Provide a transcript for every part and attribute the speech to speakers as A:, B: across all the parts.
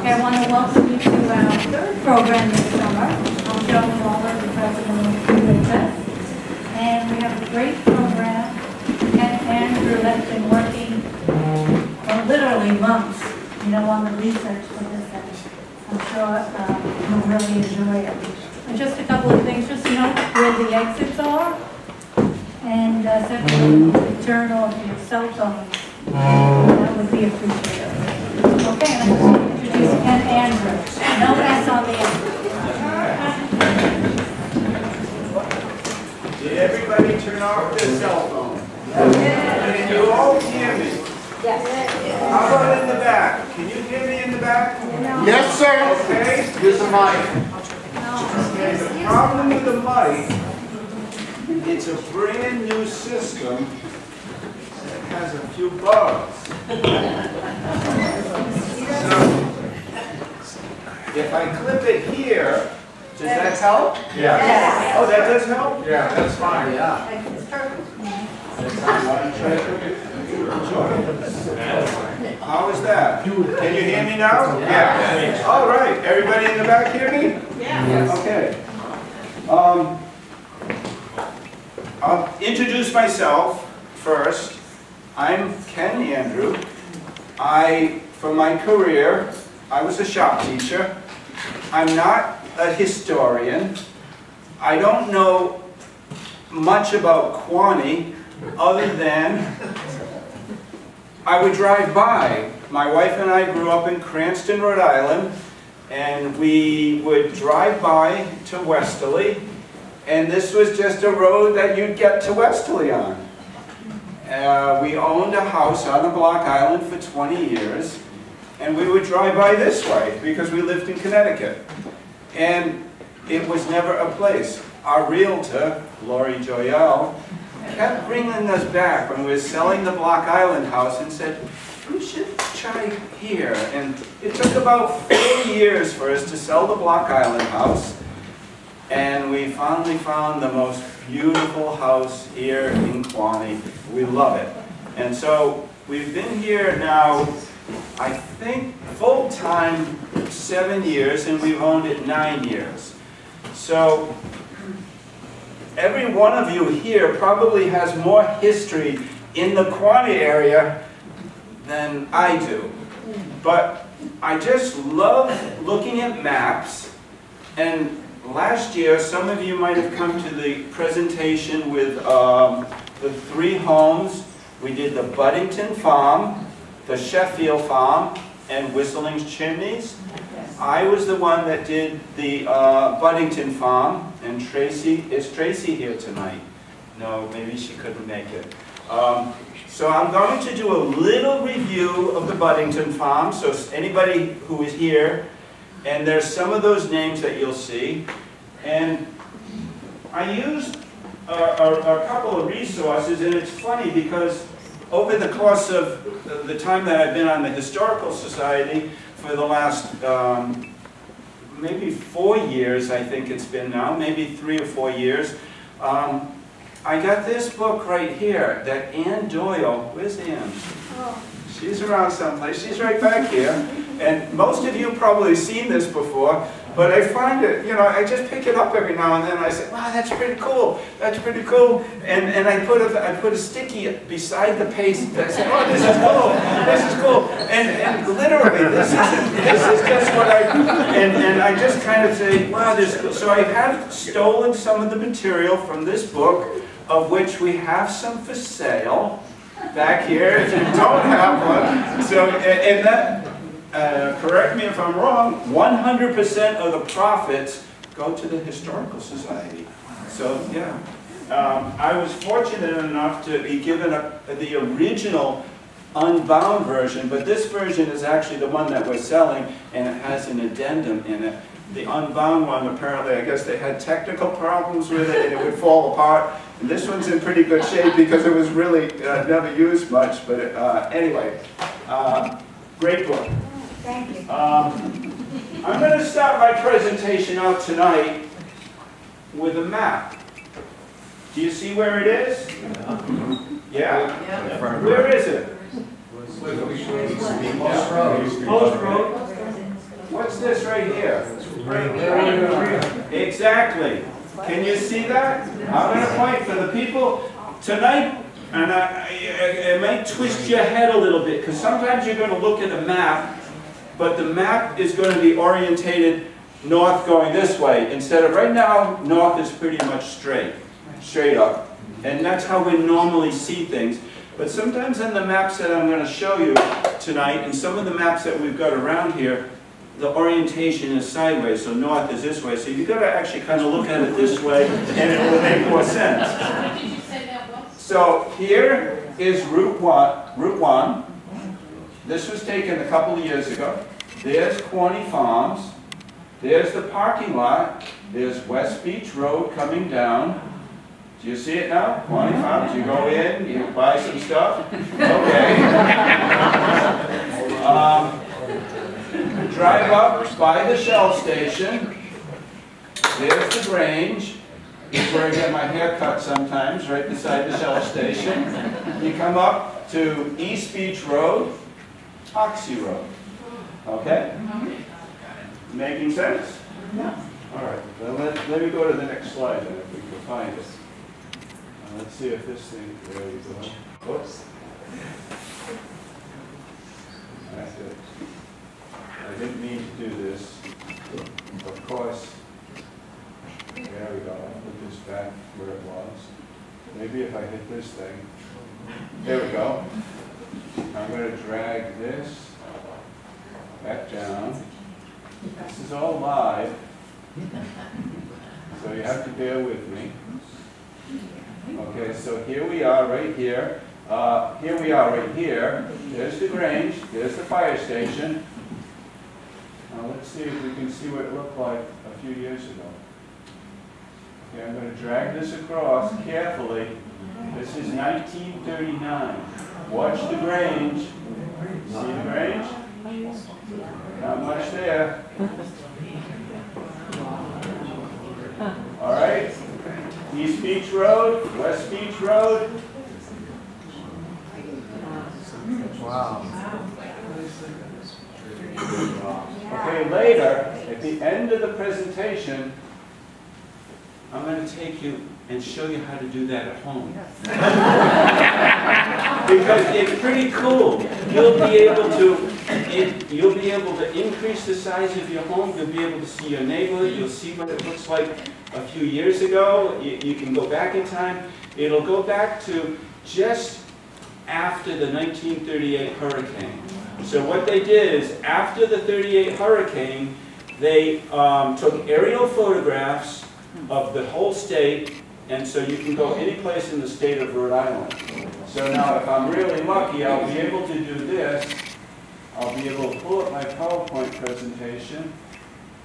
A: Okay, I want to welcome you to our third program this summer. I'm Joan Waller, the president of QHS. And we have a great program. And Andrew has been working for literally months, you know, on the research for this. And I'm sure uh, you'll really enjoy it. And just a couple of things, just note where the exits are. And uh, secondly, turn off your cell phones. That would be appreciated. Okay, I'm going to introduce Ken Andrew. No S on the end.
B: Did everybody turn off their cell phone? Can you all hear me? Yes. How about in the back? Can you hear me in the back?
C: Yes, sir.
B: Okay?
C: Here's the mic.
B: Okay, the problem with the mic, it's a brand new system that has a few bugs. So, If I clip it here, does that help?
C: Yeah.
B: Oh, that does help?
C: Yeah, that's fine, yeah.
B: How is that? Can you hear me now? Yeah. All right, everybody in the back hear me? Yeah. Okay. Um, I'll introduce myself first. I'm Ken Andrew. I, for my career, I was a shop teacher. I'm not a historian. I don't know much about Quonnie other than I would drive by. My wife and I grew up in Cranston, Rhode Island, and we would drive by to Westerly, and this was just a road that you'd get to Westerly on. Uh, we owned a house on the Block Island for 20 years, and we would drive by this way because we lived in Connecticut. And it was never a place. Our realtor, Lori Joyelle, kept bringing us back when we were selling the Block Island house and said, we should try here. And it took about four years for us to sell the Block Island house. And we finally found the most beautiful house here in Quonnie. We love it. And so we've been here now, I think, full-time seven years, and we've owned it nine years. So every one of you here probably has more history in the Quonnie area than I do. But I just love looking at maps, and last year, some of you might have come to the presentation with um, the three homes. We did the Buddington Farm, the Sheffield Farm, and Whistling Chimneys. I was the one that did the uh, Buddington Farm, and Tracy, is Tracy here tonight? No, maybe she couldn't make it. Um, so I'm going to do a little review of the Buddington Farm, so anybody who is here, and there's some of those names that you'll see, and I used a, a, a couple of resources, and it's funny because over the course of the time that I've been on the Historical Society, for the last um, maybe four years, I think it's been now, maybe three or four years, um, I got this book right here that Ann Doyle, where's Ann? She's around someplace, she's right back here. And most of you probably seen this before, but I find it, you know, I just pick it up every now and then. I say, wow, that's pretty cool. That's pretty cool. And and I put a I put a sticky beside the page. I say, oh, this is cool. This is cool. And and literally, this is this is just what I and and I just kind of say, wow, this. So I have stolen some of the material from this book, of which we have some for sale back here. If you don't have one, so and, and that uh, correct me if I'm wrong, 100% of the profits go to the Historical Society. So, yeah. Um, I was fortunate enough to be given a, the original unbound version, but this version is actually the one that we're selling, and it has an addendum in it. The unbound one, apparently, I guess they had technical problems with it, and it would fall apart. And this one's in pretty good shape because it was really uh, never used much, but uh, anyway, uh, great book.
A: Thank you.
B: Um, I'm going to start my presentation out tonight with a map. Do you see where it is? Yeah? yeah. Where is it?
C: Post Road.
B: Post Road. What's this right here? Exactly. Can you see that? I'm going to point for the people tonight, and I, I, I, it might twist your head a little bit, because sometimes you're going to look at a map but the map is gonna be orientated north going this way, instead of, right now, north is pretty much straight, straight up. And that's how we normally see things. But sometimes in the maps that I'm gonna show you tonight, and some of the maps that we've got around here, the orientation is sideways, so north is this way. So you've gotta actually kind of look at it this way, and it will make more sense.
D: What did you say that was?
B: So here is Route One, Route One. This was taken a couple of years ago. There's Quonnie Farms. There's the parking lot. There's West Beach Road coming down. Do you see it now? Quonnie Farms, you go in, you buy some stuff. Okay. Um, Drive up by the Shell station. There's the Grange. It's where I get my hair cut sometimes, right beside the Shell station. You come up to East Beach Road, Oxy Road. Okay? Making sense? No. All right, then let, let me go to the next slide then, if we can find it. Uh, Let's see if this thing, there we go. That's it. I didn't mean to do this. Of course, there we go, I'll put this back where it was. Maybe if I hit this thing. There we go. I'm gonna drag this back down. This is all live, so you have to bear with me. Okay, so here we are, right here. Uh, Here we are, right here. There's the Grange, there's the fire station. Now, let's see if we can see what it looked like a few years ago. Okay, I'm gonna drag this across carefully. This is 1939. Watch the Grange. See the Grange? Not much there. All right. East Beach Road, West Beach Road.
C: Wow.
B: Okay, later, at the end of the presentation, I'm going to take you and show you how to do that at home. Because it's pretty cool. You'll be able to, it- you'll be able to increase the size of your home, you'll be able to see your neighborhood, you'll see what it looks like a few years ago. You you can go back in time. It'll go back to just after the 1938 hurricane. So what they did is, after the 38 hurricane, they um, took aerial photographs of the whole state, and so you can go any place in the state of Rhode Island. So now, if I'm really lucky, I'll be able to do this. I'll be able to pull up my PowerPoint presentation,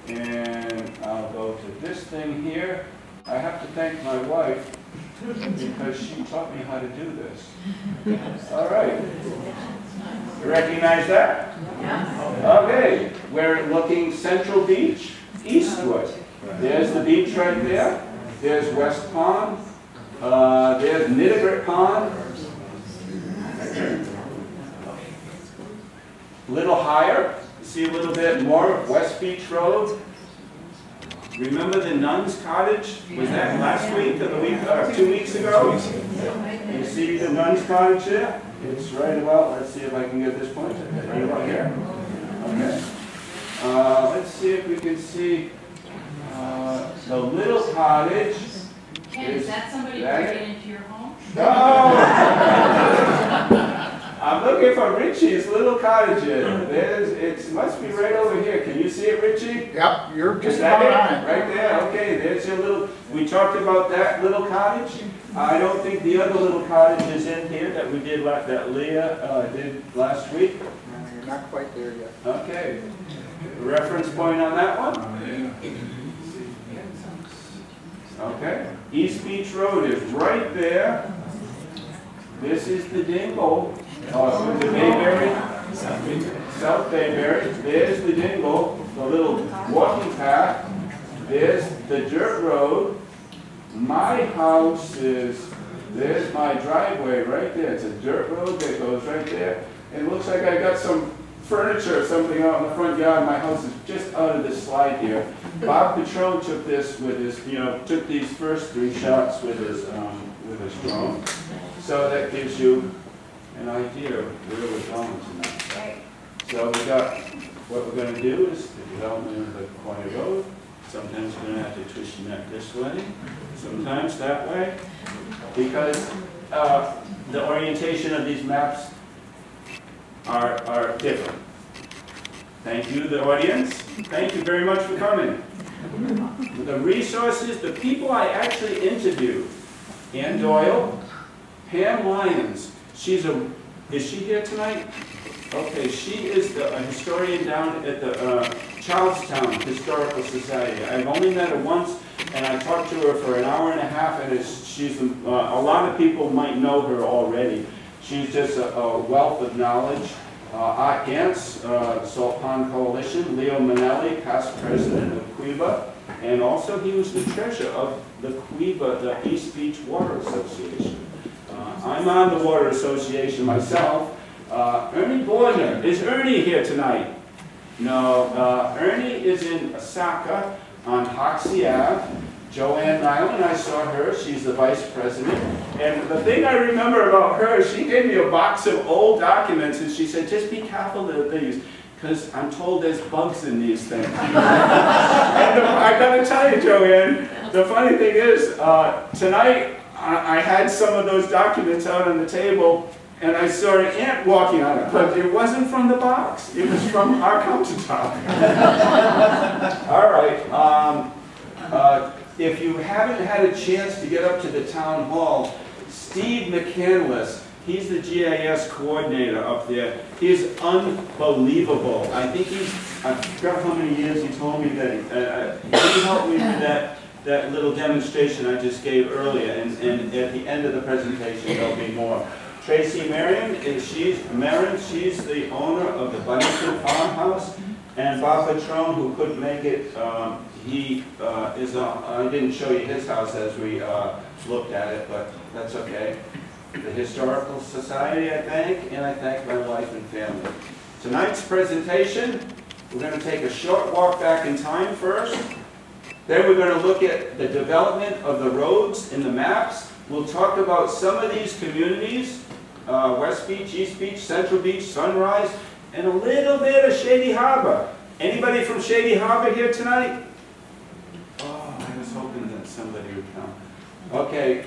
B: and I'll go to this thing here. I have to thank my wife, because she taught me how to do this. All right. You recognize that? Okay, we're looking Central Beach, eastward. There's the beach right there. There's West Pond. Uh, there's Ninigret Pond. Little higher, you see a little bit more of West Beach Road. Remember the Nuns Cottage? Was that last week or the week, or two weeks ago? You see the Nuns Cottage there? It's right about, let's see if I can get this pointer, right about here. Okay. Uh, let's see if we can see, uh, the little cottage.
D: Ken, is that somebody
B: That-
D: breaking into your home?
B: No! I'm looking for Richie's little cottage. There's, it must be right over here. Can you see it, Richie?
C: Yep, you're just about on it.
B: Right there, okay, there's your little, we talked about that little cottage. I don't think the other little cottage is in here that we did, la- that Leah uh, did last week.
C: No, You're not quite there yet.
B: Okay. Reference point on that one? Okay. East Beach Road is right there. This is the Dingle, Bayberry, South Bayberry. There's the Dingle, the little walking path. There's the dirt road. My house is, there's my driveway right there. It's a dirt road that goes right there. and It looks like I got some furniture or something out in the front yard. My house is just out of this slide here. Bob Patron took this with his, you know, took these first three shots with his, um, with his drone. So that gives you an idea of where we're going tonight.
A: Great.
B: So we got, what we're gonna do is the development of the corner road. Sometimes we're gonna have to twist your neck this way, sometimes that way. Because, uh, the orientation of these maps are, are different. Thank you, the audience. Thank you very much for coming. The resources, the people I actually interviewed, Ann Doyle, Pam Lyons, she's a, is she here tonight? Okay, she is the a historian down at the uh, Charlestown Historical Society. I've only met her once, and I talked to her for an hour and a half, and she's, uh, a lot of people might know her already. She's just a a wealth of knowledge. Uh, Art Gantz, uh, Salt Pond Coalition, Leo Manelli, past president of Cuba, and also he was the treasurer of the Cuba, the East Beach Water Association. I'm on the Water Association myself. Uh, Ernie Borner, is Ernie here tonight? No, uh, Ernie is in Osaka on Hoxie Ave. Joanne Nyland, I saw her, she's the vice president. And the thing I remember about her, she gave me a box of old documents and she said, just be careful of these, because I'm told there's bugs in these things. and the, I gotta tell you, Joanne, the funny thing is, uh, tonight I, I had some of those documents out on the table and I saw an ant walking on it, but it wasn't from the box. It was from our countertop. All right. Um, uh, if you haven't had a chance to get up to the town hall, Steve McCandless, he's the GIS coordinator up there. He's unbelievable. I think he's, I forgot how many years he told me that, uh, uh, he helped me with that, that little demonstration I just gave earlier, and, and at the end of the presentation, there'll be more. Tracy Marion, is she's, Marion, she's the owner of the Buddington Farmhouse, and Bob Patron, who couldn't make it, um, he uh, is, on- I didn't show you his house as we uh, looked at it, but that's okay. The Historical Society, I thank, and I thank my wife and family. Tonight's presentation, we're going to take a short walk back in time first. Then we're going to look at the development of the roads in the maps. We'll talk about some of these communities, uh, West Beach, East Beach, Central Beach, Sunrise, and a little bit of Shady Harbor. Anybody from Shady Harbor here tonight? Oh, I was hoping that somebody would come. Okay,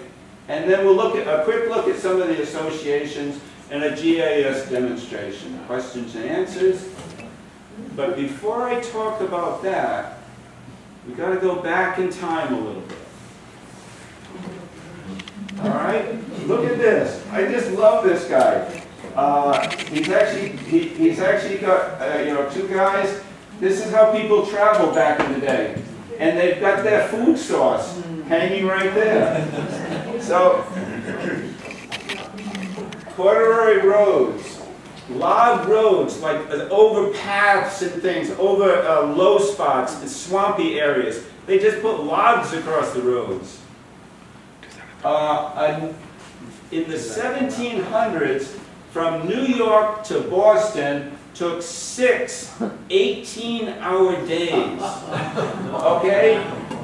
B: and then we'll look at, a quick look at some of the associations and a GIS demonstration, questions and answers. But before I talk about that, we gotta go back in time a little bit. All right, look at this. I just love this guy. Uh, he's actually he, he's actually got uh, you know two guys. This is how people travel back in the day, and they've got their food source hanging right there. So corduroy roads, log roads, like uh, over paths and things, over uh, low spots, and swampy areas. They just put logs across the roads. Uh, in the 1700s, from New York to Boston took six 18-hour days. Okay?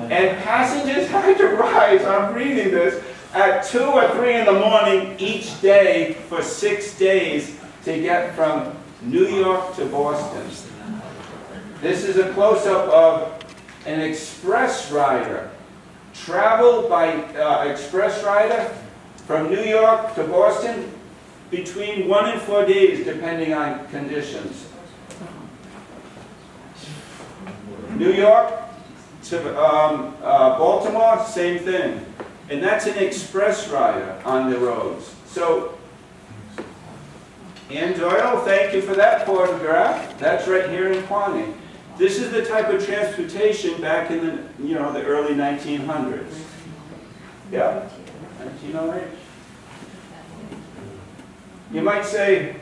B: And passengers had to rise, I'm reading this, at 2 or 3 in the morning each day for six days to get from New York to Boston. This is a close-up of an express rider. Traveled by uh, express rider from New York to Boston between one and four days, depending on conditions. New York to um, uh, Baltimore, same thing. And that's an express rider on the roads. So, Ann Doyle, thank you for that photograph. That's right here in Quonnie. This is the type of transportation back in the, you know, the early 1900s. Yeah, 1908. You might say,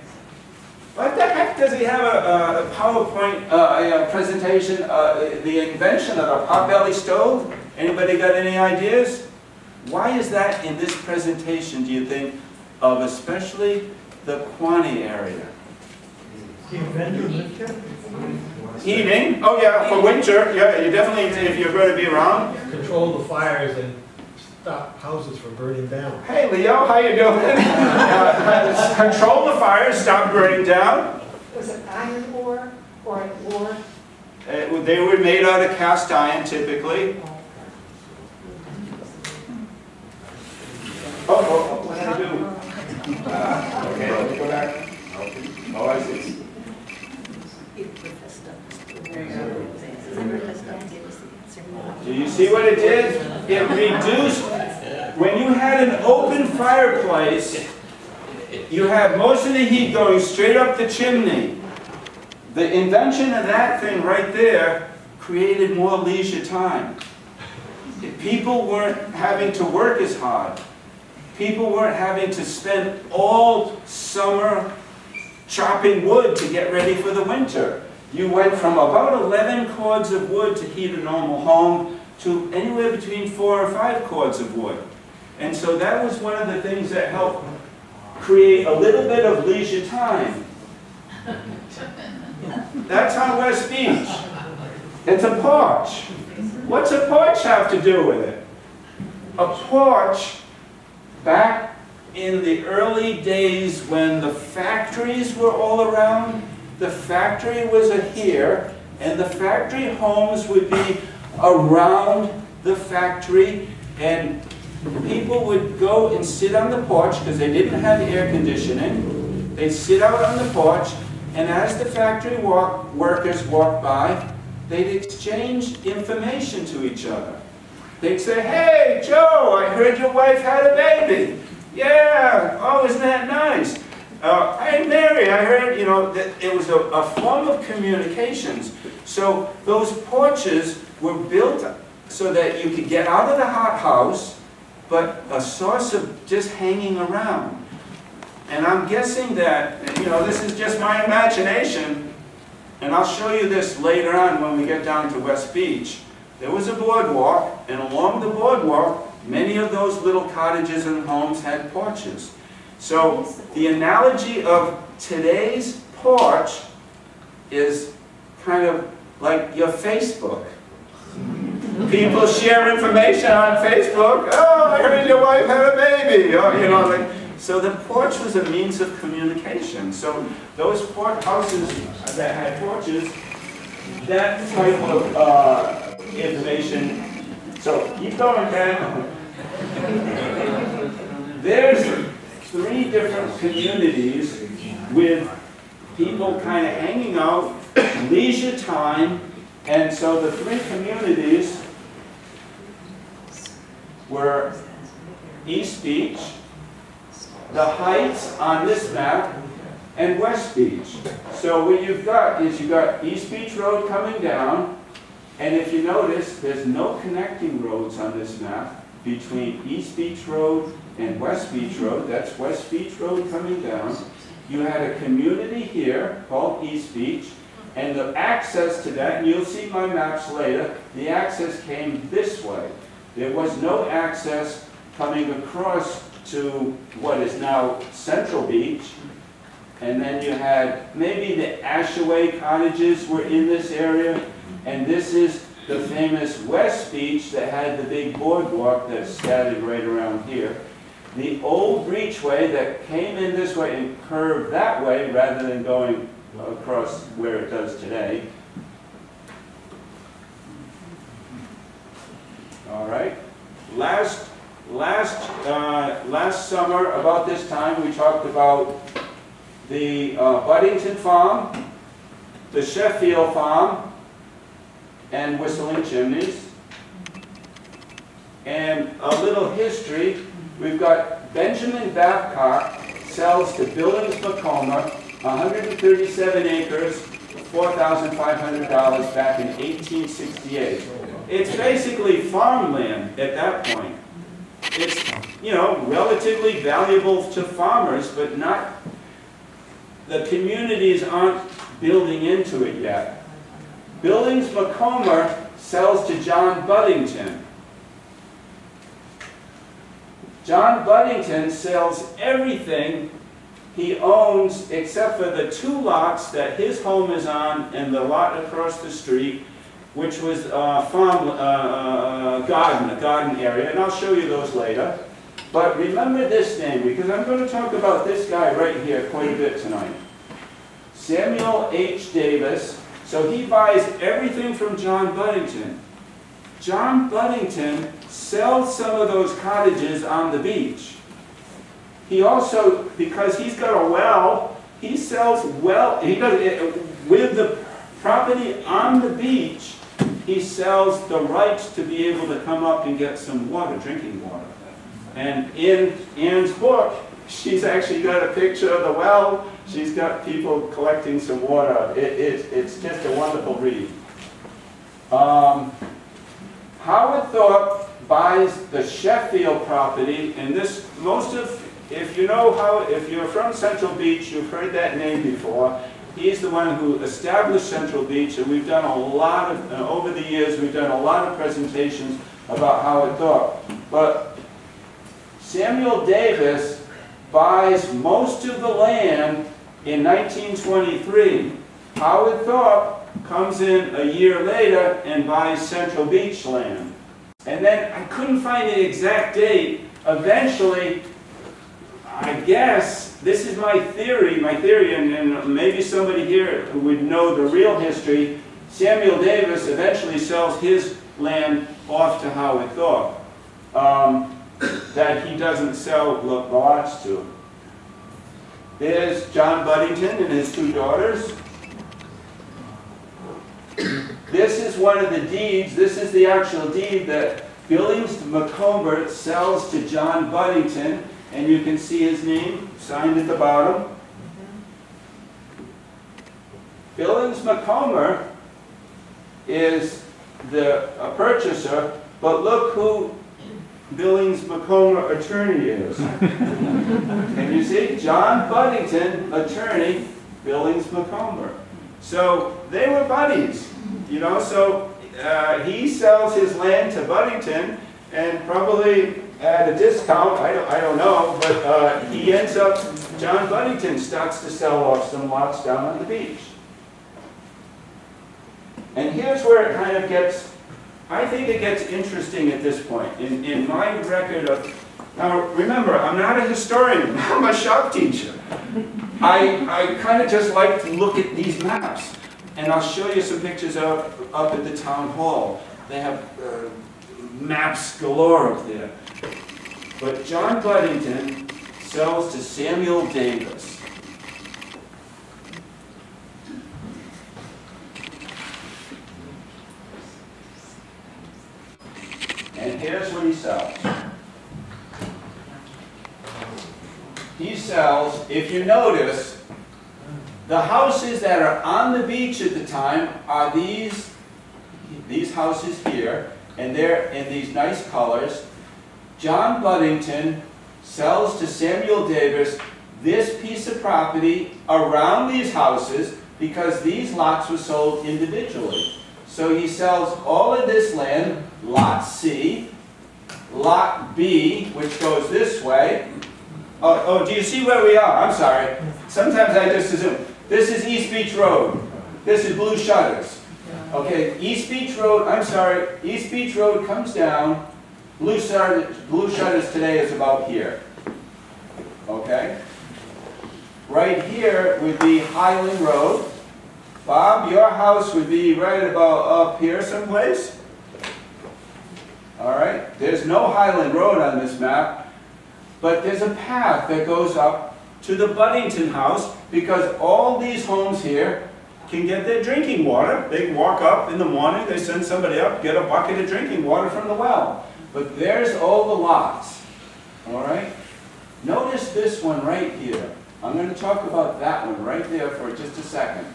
B: what the heck does he have a, a PowerPoint uh, a presentation, uh, the invention of a potbelly stove? Anybody got any ideas? Why is that in this presentation, do you think, of especially the Quonnie area? Heating, oh yeah, for winter, yeah, you definitely, if you're going to be around.
E: Control the fires and stop houses from burning down.
B: Hey Leo, how you doing? Uh, Control the fires, stop burning down.
F: Was it iron ore or an ore?
B: Uh, They were made out of cast iron typically. Oh, oh, oh, what did I do? Okay. Oh, I see. Do you see what it did? It reduced, when you had an open fireplace, you had most of the heat going straight up the chimney. The invention of that thing right there created more leisure time. People weren't having to work as hard. People weren't having to spend all summer chopping wood to get ready for the winter. You went from about 11 cords of wood to heat a normal home to anywhere between four or five cords of wood. And so that was one of the things that helped create a little bit of leisure time. That's on West Beach. It's a porch. What's a porch have to do with it? A porch, back in the early days when the factories were all around, the factory was here, and the factory homes would be around the factory, and people would go and sit on the porch because they didn't have air conditioning. They'd sit out on the porch, and as the factory walk, workers walked by, they'd exchange information to each other. They'd say, hey, Joe, I heard your wife had a baby. Yeah, oh, isn't that nice? Uh, hey, Mary, I heard, you know, that it was a, a form of communications. So those porches were built so that you could get out of the hot house, but a source of just hanging around. And I'm guessing that, you know, this is just my imagination, and I'll show you this later on when we get down to West Beach. There was a boardwalk, and along the boardwalk, many of those little cottages and homes had porches. So the analogy of today's porch is kind of like your Facebook. People share information on Facebook. Oh, I heard your wife had a baby. Oh, you know, like, so the porch was a means of communication. So those port houses that had porches, that type of uh, information. So keep going, Ken. There's three different communities with people kind of hanging out, leisure time, and so the three communities were East Beach, the Heights on this map, and West Beach. So what you've got is you've got East Beach Road coming down, and if you notice, there's no connecting roads on this map between East Beach Road and West Beach Road. That's West Beach Road coming down. You had a community here called East Beach, and the access to that, and you'll see my maps later, the access came this way. There was no access coming across to what is now Central Beach. And then you had, maybe the Ashaway cottages were in this area. And this is the famous West Beach that had the big boardwalk that's scattered right around here. The old breachway that came in this way and curved that way rather than going across where it does today. All right. Last, last, uh, last summer, about this time, we talked about the uh, Buddington Farm, the Sheffield Farm, and Whistling Chimneys. And a little history, we've got Benjamin Babcock sells to Billings McComber 137 acres, $4,500 back in 1868. It's basically farmland at that point. It's, you know, relatively valuable to farmers, but not, the communities aren't building into it yet. Billings McComber sells to John Buddington. John Buddington sells everything he owns, except for the two lots that his home is on and the lot across the street, which was uh, farm, uh, uh, garden, a garden area, and I'll show you those later. But remember this name, because I'm going to talk about this guy right here quite a bit tonight. Samuel H. Davis. So he buys everything from John Buddington. John Buddington sells some of those cottages on the beach. He also, because he's got a well, he sells well, he does, it- with the property on the beach, he sells the rights to be able to come up and get some water, drinking water. And in Anne's book, she's actually got a picture of the well, she's got people collecting some water. It, it, it's just a wonderful read. Um, Howard Thorpe buys the Sheffield property, and this, most of, if you know how, if you're from Central Beach, you've heard that name before. He's the one who established Central Beach, and we've done a lot of, uh, over the years, we've done a lot of presentations about Howard Thorpe. But Samuel Davis buys most of the land in 1923. Howard Thorpe comes in a year later and buys Central Beach land. And then I couldn't find the exact date. Eventually, I guess, this is my theory, my theory, and, and maybe somebody here would know the real history, Samuel Davis eventually sells his land off to Howard Thorpe, um, that he doesn't sell lots to. There's John Buddington and his two daughters. This is one of the deeds, this is the actual deed that Billings McComber sells to John Buddington, and you can see his name signed at the bottom. Billings McComber is the a purchaser, but look who Billings McComber attorney is. and you see? John Buddington, attorney, Billings McComber. So they were buddies, you know, so uh, he sells his land to Buddington and probably at a discount, I don't, I don't know, but uh, he ends up, John Buddington starts to sell off some lots down on the beach. And here's where it kind of gets, I think it gets interesting at this point. In, in my record of, now remember, I'm not a historian, I'm a shop teacher. I, I kind of just like to look at these maps. And I'll show you some pictures up, up at the town hall. They have uh, maps galore up there. But John Buddington sells to Samuel Davis. And here's what he sells. He sells, if you notice, the houses that are on the beach at the time are these, these houses here, and they're in these nice colors. John Buddington sells to Samuel Davis this piece of property around these houses because these lots were sold individually. So he sells all of this land, Lot C, Lot B, which goes this way. Oh, oh, do you see where we are? I'm sorry. Sometimes I just assume. This is East Beach Road. This is Blue Shutters. Okay, East Beach Road, I'm sorry, East Beach Road comes down. Blue Shutters, Blue Shutters today is about here. Okay? Right here would be Highland Road. Bob, your house would be right about up here someplace. All right, there's no Highland Road on this map, but there's a path that goes up to the Buddington house because all these homes here can get their drinking water. They walk up in the morning, they send somebody up, get a bucket of drinking water from the well. But there's all the lots, all right? Notice this one right here. I'm going to talk about that one right there for just a second.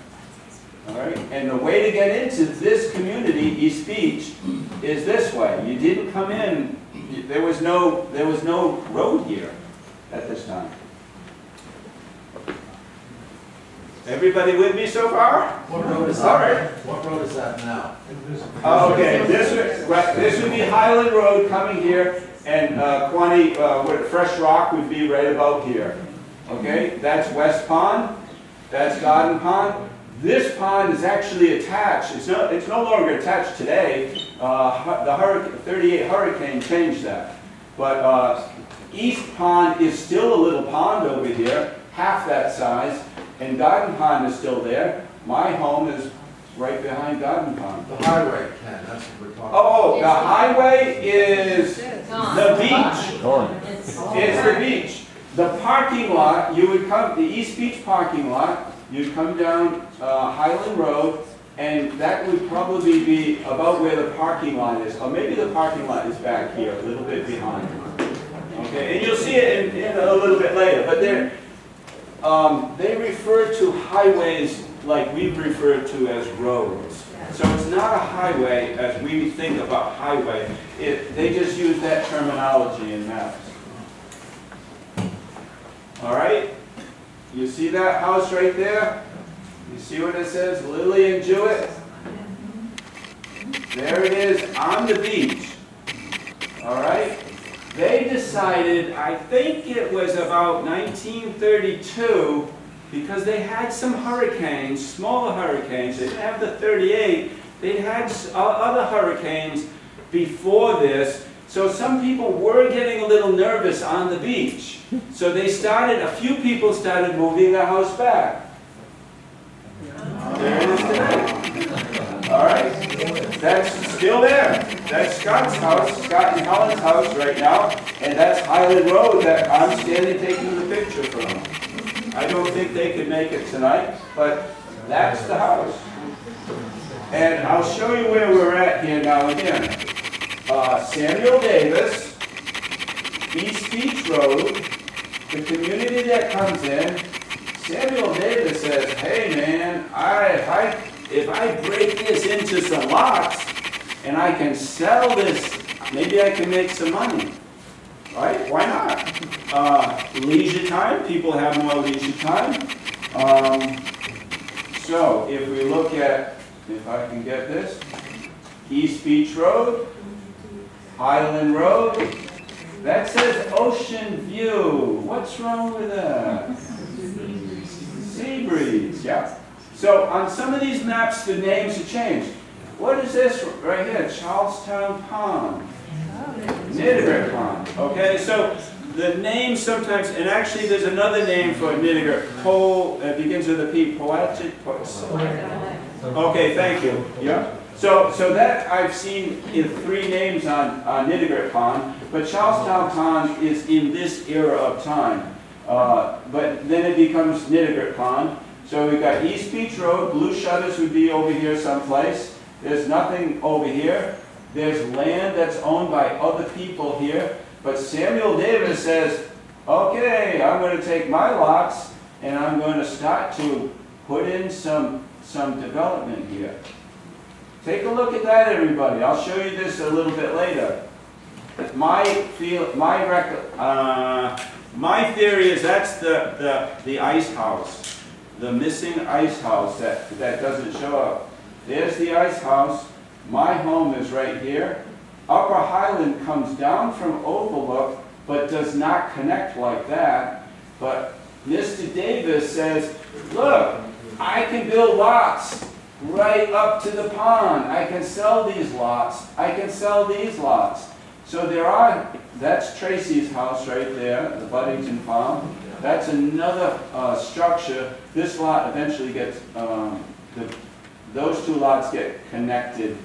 B: All right, and the way to get into this community, East Beach, is this way. You didn't come in, there was no, there was no road here at this time. Everybody with me so far?
C: What road is
B: All right.
C: that? What road is that now?
B: Okay, this would, right, this would be Highland Road coming here, and uh, Quonnie, uh, Fresh Rock would be right about here. Okay, that's West Pond, that's Garden Pond. This pond is actually attached, it's no, it's no longer attached today. Uh, the hurricane, 38 hurricane changed that. But, uh, East Pond is still a little pond over here, half that size, and Garden Pond is still there. My home is right behind Garden Pond.
C: The highway, Ken, that's what we're talking about.
B: Oh, the highway is
D: Gone.
B: the beach.
D: It's
B: It's the beach. The parking lot, you would come, the East Beach parking lot, you'd come down uh, Highland Road, and that would probably be about where the parking lot is, or maybe the parking lot is back here, a little bit behind. Okay, and you'll see it in, in a little bit later, but they're, um, they refer to highways like we refer to as roads. So it's not a highway as we think about highway. It, they just use that terminology in maps. All right? You see that house right there? You see what it says, Lily and Jewett? There it is on the beach. All right? They decided, I think it was about 1932, because they had some hurricanes, smaller hurricanes, they didn't have the 38, they had uh, other hurricanes before this, so some people were getting a little nervous on the beach. So they started, a few people started moving the house back. There it is today. All right, that's still there. That's Scott's house, Scott and Helen's house right now, and that's Highland Road that I'm standing taking the picture from. I don't think they could make it tonight, but that's the house. And I'll show you where we're at here now again. Uh, Samuel Davis, East Beach Road, the community that comes in, Samuel Davis says, hey man, I, if I, if I break this into some lots and I can sell this, maybe I can make some money. Right? Why not? Uh, leisure time, people have more leisure time. Um, so if we look at, if I can get this, East Beach Road, Highland Road, that says Ocean View. What's wrong with that? Sea breeze, yeah. So on some of these maps, the names have changed. What is this right here? Charlestown Pond. Ninigret Pond. Okay, so the name sometimes, and actually there's another name for Ninigret. Po, it begins with a P. Poetic. Po- Okay, thank you. Yeah. So, so that I've seen in three names on, on Pond, but Charlestown Pond is in this era of time. Uh, but then it becomes Ninigret Pond. So we've got East Beach Road, Blue Shutters would be over here someplace. There's nothing over here. There's land that's owned by other people here. But Samuel Davis says, okay, I'm going to take my lots and I'm going to start to put in some, some development here. Take a look at that, everybody. I'll show you this a little bit later. My feel, my rec, uh, my theory is that's the, the, the ice house, the missing ice house that, that doesn't show up. There's the ice house. My home is right here. Upper Highland comes down from Overlook, but does not connect like that. But Mr. Davis says, look, I can build lots right up to the pond. I can sell these lots. I can sell these lots. So there are, that's Tracy's house right there, the Buddington Farm. That's another uh, structure. This lot eventually gets, um, the, those two lots get connected.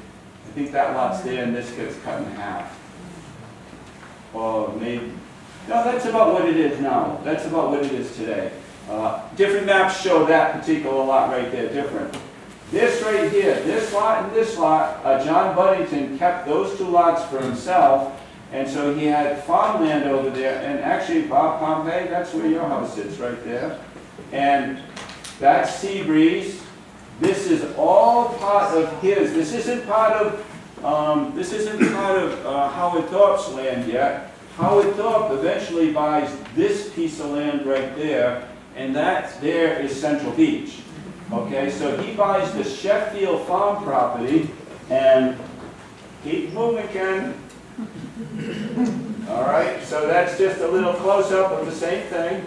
B: I think that lot's there and this gets cut in half. Or maybe, no, that's about what it is now. That's about what it is today. Uh, Different maps show that particular lot right there different. This right here, this lot and this lot, uh, John Buddington kept those two lots for himself, and so he had farmland over there, and actually, Bob Pompey, that's where your house is, right there. And that's Sea Breeze. This is all part of his, this isn't part of, um, this isn't part of uh, Howard Thorpe's land yet. Howard Thorpe eventually buys this piece of land right there, and that there is Central Beach. Okay, so he buys the Sheffield Farm property, and keep moving, Ken. All right, so that's just a little close-up of the same thing.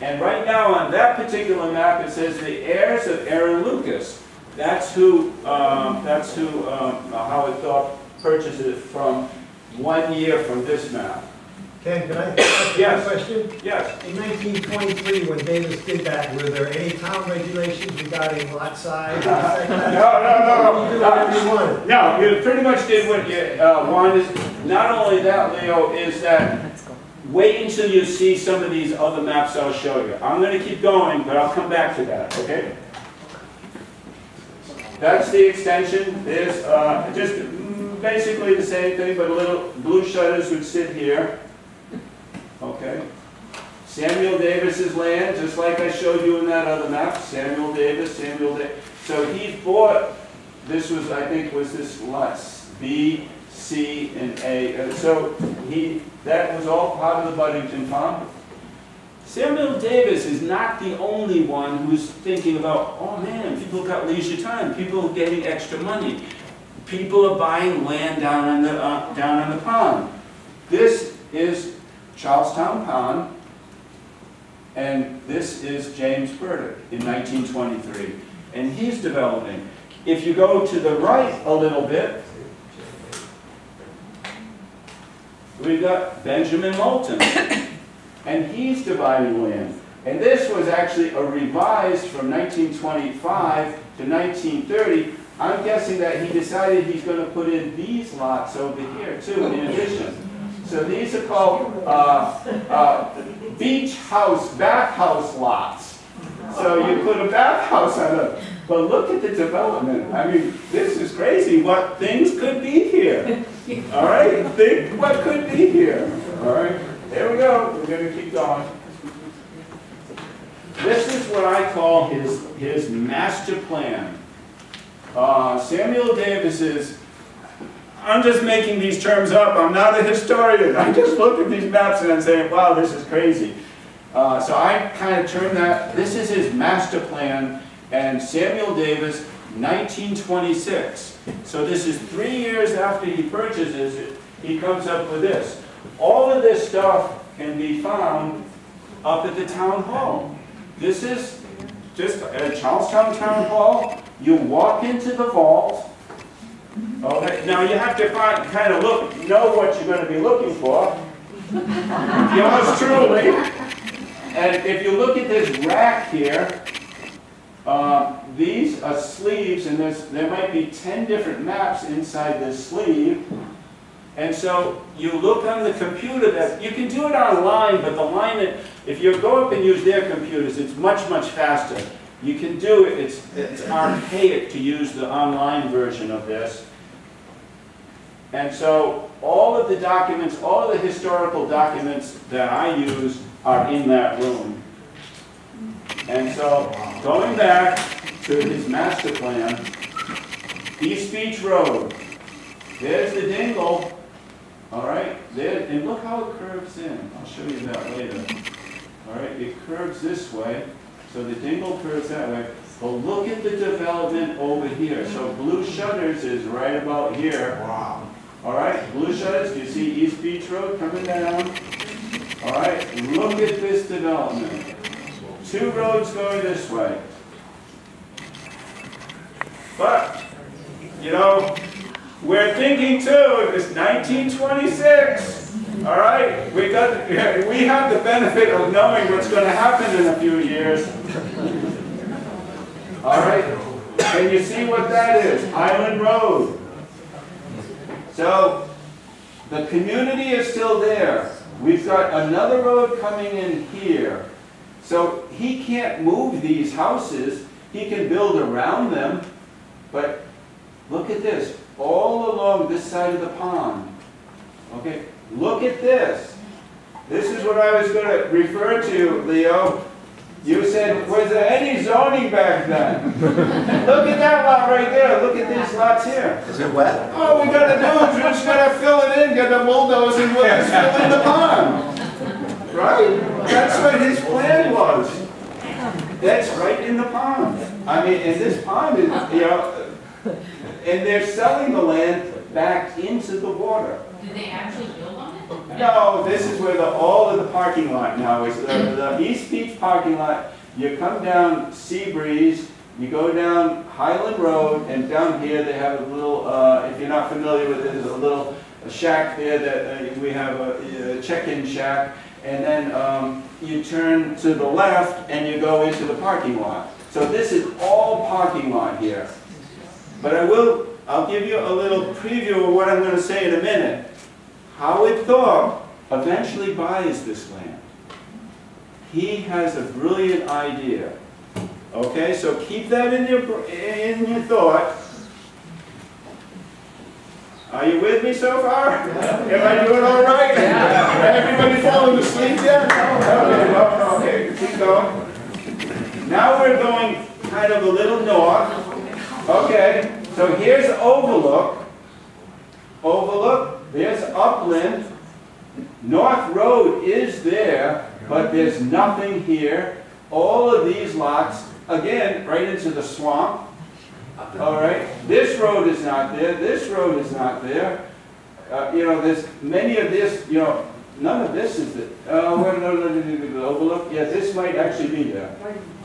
B: And right now, on that particular map, it says the heirs of Aaron Lucas. That's who, um, that's who um, Howard Thorpe purchases it from one year from this map.
E: Ken, can I ask you a
B: Yes.
E: question?
B: Yes,
E: In 1923, when Davis did that, were there any town regulations regarding lot size? and things like that?
B: No, no, no,
E: You do
B: no.
E: whatever you wanted.
B: No, you pretty much did what you uh, wanted. Not only that, Leo, is that wait until you see some of these other maps I'll show you. I'm gonna keep going, but I'll come back to that, okay? That's the extension. There's uh, just mm, basically the same thing, but a little blue shutters would sit here. Okay? Samuel Davis's land, just like I showed you in that other map, Samuel Davis, Samuel Da, so he bought, this was, I think, was this lots, B, C, and A, Uh, so he, that was all part of the Buddington Farm. Samuel Davis is not the only one who's thinking about, oh man, people got leisure time, people are getting extra money, people are buying land down on the, uh, down on the pond. This is Charlestown Pond, and this is James Burdick in 1923, and he's developing. If you go to the right a little bit, we've got Benjamin Moulton, and he's dividing land. And this was actually a revised from 1925 to 1930. I'm guessing that he decided he's going to put in these lots over here too, in addition. So these are called uh, uh, beach house, bathhouse lots. So you put a bathhouse on it. But look at the development. I mean, this is crazy what things could be here. All right? Think what could be here. All right? There we go. We're going to keep going. This is what I call his, his master plan. Uh, Samuel Davis's I'm just making these terms up. I'm not a historian. I just look at these maps and I'm saying, wow, this is crazy. Uh, so I kind of turned that, this is his master plan, and Samuel Davis, 1926. So this is three years after he purchases it, he comes up with this. All of this stuff can be found up at the town hall. This is just at Charlestown Town Hall. You walk into the vault, Okay, now you have to find, kind of look, know what you're going to be looking for. Yours truly. And if you look at this rack here, uh, these are sleeves, and there might be 10 different maps inside this sleeve. And so you look on the computer that, you can do it online, but the line that, if you go up and use their computers, it's much, much faster. You can do it, it's, it's archaic to use the online version of this. And so all of the documents, all of the historical documents that I use are in that room. And so going back to his master plan, East Beach Road, there's the dingle, all right? There, and look how it curves in. I'll show you that later. All right, it curves this way, so the dingle curves that way. But look at the development over here. So Blue Shutters is right about here.
C: Wow.
B: All right, blue shutters, do you see East Beach Road coming down? All right, look at this development. Two roads going this way. But, you know, we're thinking too, it's 1926. All right, we got, we have the benefit of knowing what's going to happen in a few years. All right, and you see what that is? Island Road. So, the community is still there. We've got another road coming in here. So he can't move these houses. He can build around them. But look at this, all along this side of the pond. Okay, look at this. This is what I was going to refer to, Leo. You said, was there any zoning back then? Look at that lot right there. Look at these lots here.
G: Is it wet?
H: All we gotta do is we're just gonna fill it in, get the bulldozer and we'll just fill in the pond. Right? That's what his plan was. That's right in the pond. I mean, and this pond is, you know, and they're selling the land back into the water.
D: Did they actually build on it?
B: No, this is where the, all of the parking lot now is, the, the East Beach parking lot. You come down Seabreeze, you go down Highland Road, and down here they have a little, uh, if you're not familiar with it, there's a little shack there that, uh, we have a, a check-in shack. And then, um, you turn to the left and you go into the parking lot. So this is all parking lot here. But I will, I'll give you a little preview of what I'm gonna say in a minute. Howard Thorpe eventually buys this land. He has a brilliant idea. Okay, so keep that in your, in your thought. Are you with me so far? Am I doing all right? Everybody falling asleep yet? Okay, well, okay, keep going. Now we're going kind of a little north. Okay, so here's Overlook. Overlook, there's Upland. North Road is there, but there's nothing here. All of these lots, again, right into the swamp. All right, this road is not there, this road is not there. Uh, you know, there's many of this, you know, none of this is the, uh, what, no, no, no, no, overlook, yeah, this might actually be there.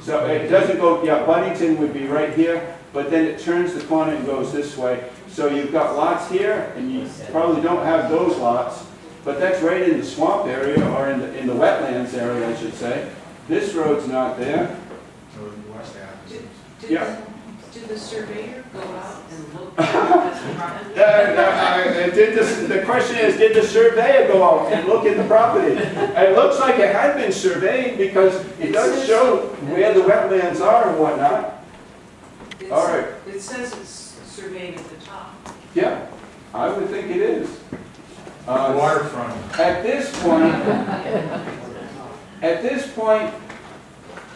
B: So it doesn't go, yeah, Buddington would be right here, but then it turns the corner and goes this way. So you've got lots here, and you probably don't have those lots, but that's right in the swamp area, or in the, in the wetlands area, I should say. This road's not there.
I: Did
B: Yeah.
I: the- Did the surveyor go out and look at the property?
B: I- did this, the question is, did the surveyor go out and look at the property? It looks like it had been surveyed because it does show where the wetlands are and whatnot. All right.
I: It says it's surveyed at the top.
B: Yeah, I would think it is. Uh,
C: Waterfront.
B: At this point, at this point,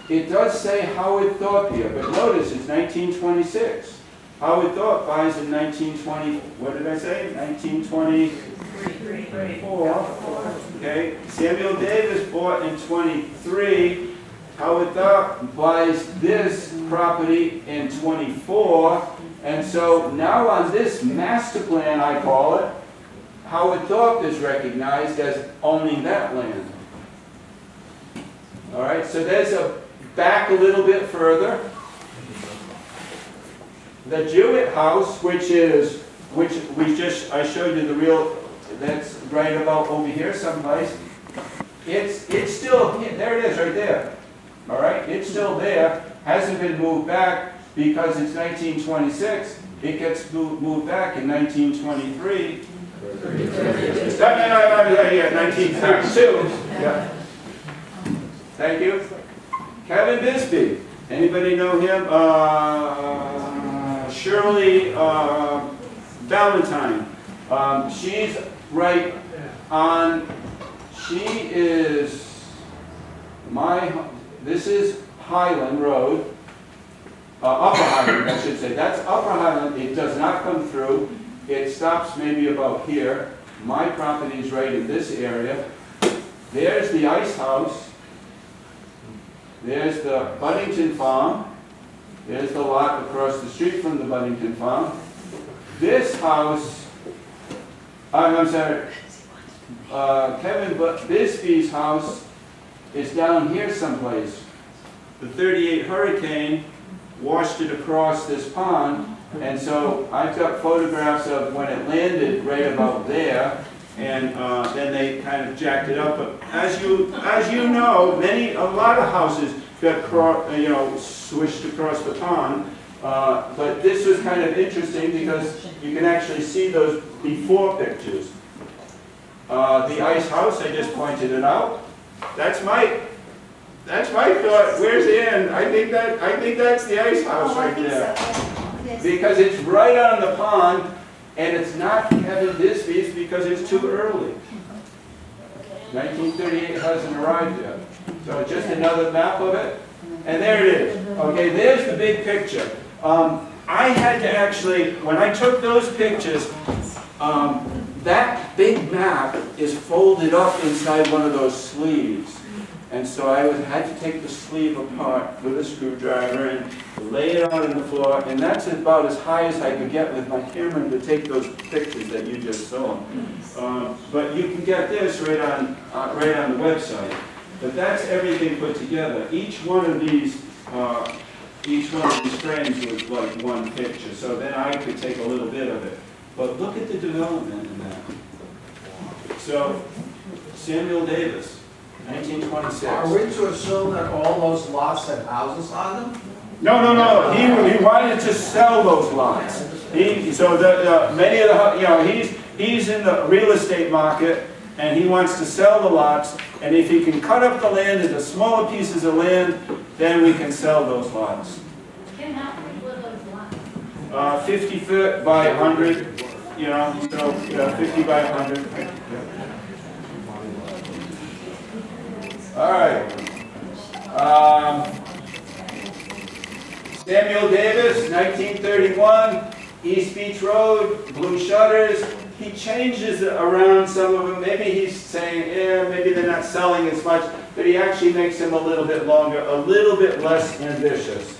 B: it does say Howard Thorpe here, but notice it's 1926. Howard Thorpe buys in 1920, what did I say? 1924. Okay, Samuel Davis bought in 23. Howard Thorpe buys this property in 24. And so now on this master plan, I call it, Howard Thorpe is recognized as owning that land. All right, so there's a, back a little bit further. The Jewett House, which is, which we just, I showed you the real, that's right about over here someplace. It's, it's still, there it is, right there. All right, it's still there, hasn't been moved back because it's 1926. It gets moved, back in 1923. No, no, no, no, no, yeah, 1932. Yeah. Thank you. Kevin Bisbee, anybody know him? Uh, Shirley uh, Valentine. Um, She's right on, she is my, this is Highland Road, uh, Upper Highland, I should say. That's Upper Highland. It does not come through. It stops maybe about here. My property is right in this area. There's the ice house. There's the Buddington Farm. There's the lot across the street from the Buddington Farm. This house, I'm, I'm sorry, uh, Kevin Bisbee's house is down here someplace. The 38 Hurricane washed it across this pond, and so I've got photographs of when it landed right about there, and uh, then they kind of jacked it up. But as you, as you know, many, a lot of houses got, cro- uh, you know, swished across the pond. Uh, But this was kind of interesting because you can actually see those before pictures. Uh, The ice house, I just pointed it out. That's my, that's my thought, where's the end? I think that, I think that's the ice house
A: Oh,
B: right there.
A: so. Yes.
B: Because it's right on the pond, and it's not Kevin Bisbee's because it's too early. 1938 hasn't arrived yet. So just another map of it, and there it is. Okay, there's the big picture. Um, I had to actually, when I took those pictures, um, that big map is folded up inside one of those sleeves. And so I was, had to take the sleeve apart with a screwdriver and lay it out on the floor, and that's about as high as I could get with my camera to take those pictures that you just saw. Um, But you can get this right on, uh, right on the website. But that's everything put together. Each one of these, uh, each one of these frames was like one picture, so then I could take a little bit of it. But look at the development in that. So Samuel Davis, 1926.
C: Are we to assume that all those lots had houses on them?
B: No, no, no, he, he wanted to sell those lots. He, so the, uh, many of the, you know, he's, he's in the real estate market, and he wants to sell the lots, and if he can cut up the land into smaller pieces of land, then we can sell those lots.
D: Ken, how big were those lots?
B: Uh, fifty foot by hundred, you know, so, yeah, fifty by hundred. All right. Um, Samuel Davis, nineteen thirty-one, East Beach Road, blue shutters. He changes around some of them. Maybe he's saying, yeah, maybe they're not selling as much, but he actually makes them a little bit longer, a little bit less ambitious.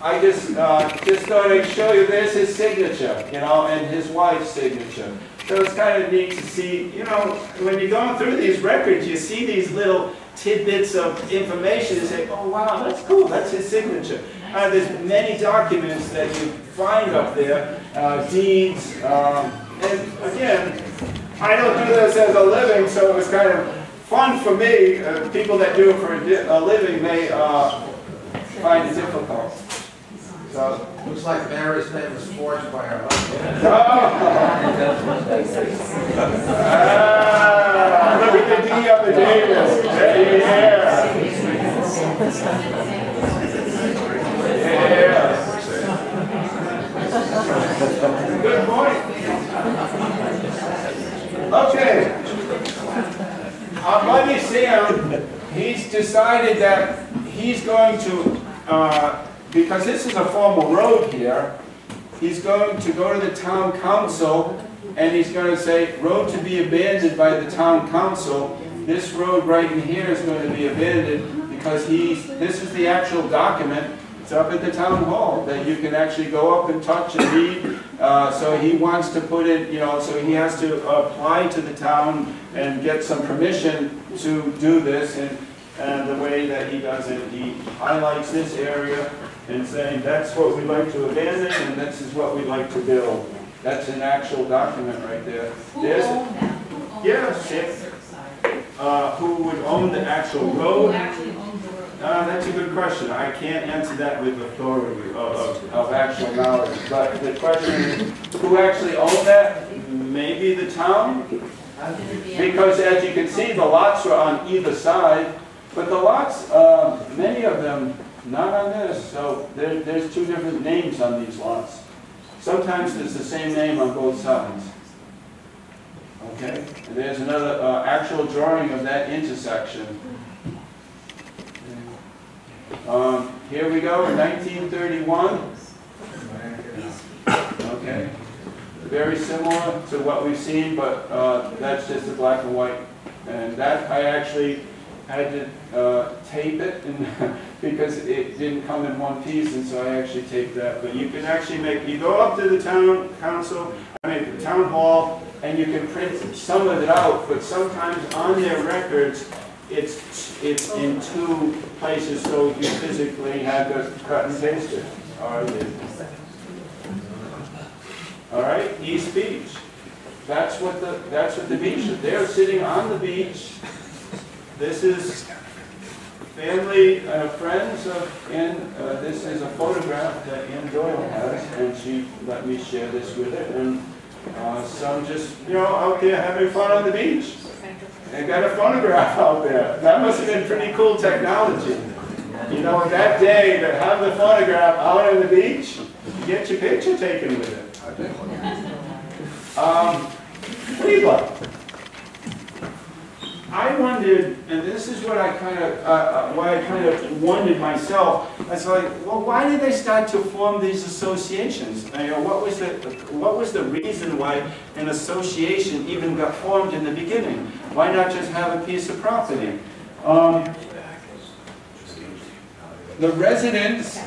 B: I just, uh, just thought I'd show you, there's his signature, you know, and his wife's signature. So it's kind of neat to see, you know, when you're going through these records, you see these little tidbits of information and say, oh, wow, that's cool, that's his signature. Uh, there's many documents that you find up there, uh, deeds, um, and again, I don't do this as a living, so it was kind of fun for me. Uh, people that do it for a, a living may, uh, find it difficult. So,
C: Looks like Mary's name was forged by her husband.
B: Ah, look at the D of the Davis. Yeah, yeah. Good point. Okay. Our buddy Sam, he's decided that he's going to, uh, because this is a formal road here, he's going to go to the town council and he's going to say, road to be abandoned by the town council. This road right in here is going to be abandoned because he's, this is the actual document. It's up at the town hall that you can actually go up and touch and read. Uh, so he wants to put it, you know, so he has to apply to the town and get some permission to do this. And, and the way that he does it, he highlights this area and saying, that's what we'd like to abandon and this is what we'd like to build. That's an actual document right there.
D: Who
B: There's,
D: owned that? Who owned
B: Yes,
D: the
B: it-
D: Western side?
B: uh, who would own the actual
D: Who
B: road?
D: actually owns the road?
B: Uh, that's a good question. I can't answer that with authority of, of, of actual knowledge. But the question is, who actually owned that? Maybe the town?
D: Did it be-
B: Because as you can see, the lots were on either side, but the lots, uh, many of them, not on this. So there, there's two different names on these lots. Sometimes there's the same name on both sides. Okay? And there's another, uh, actual drawing of that intersection. Um, here we go, nineteen thirty-one. Okay. Very similar to what we've seen, but, uh, that's just a black and white. And that, I actually had to, uh, tape it and, because it didn't come in one piece, and so I actually taped that. But you can actually make, you go up to the town council, I mean, the town hall, and you can print some of it out, but sometimes on their records, it's, it's in two places, so you physically have to cut and paste it. All right, East Beach. That's what the, that's what the beach is. They're sitting on the beach. This is family, uh, friends of Ann, uh, this is a photograph that Ann Doyle has, and she let me share this with her. And, uh, some just, you know, out there having fun on the beach. They got a phonograph out there. That must have been pretty cool technology. You know, that day to have the phonograph out on the beach, you get your picture taken with it. Um, Cleveland. I wondered, and this is what I kind of, uh, uh, why I kind of wondered myself. I was like, well, why did they start to form these associations? What was the, what was the reason why an association even got formed in the beginning? Why not just have a piece of property? Um, The residents,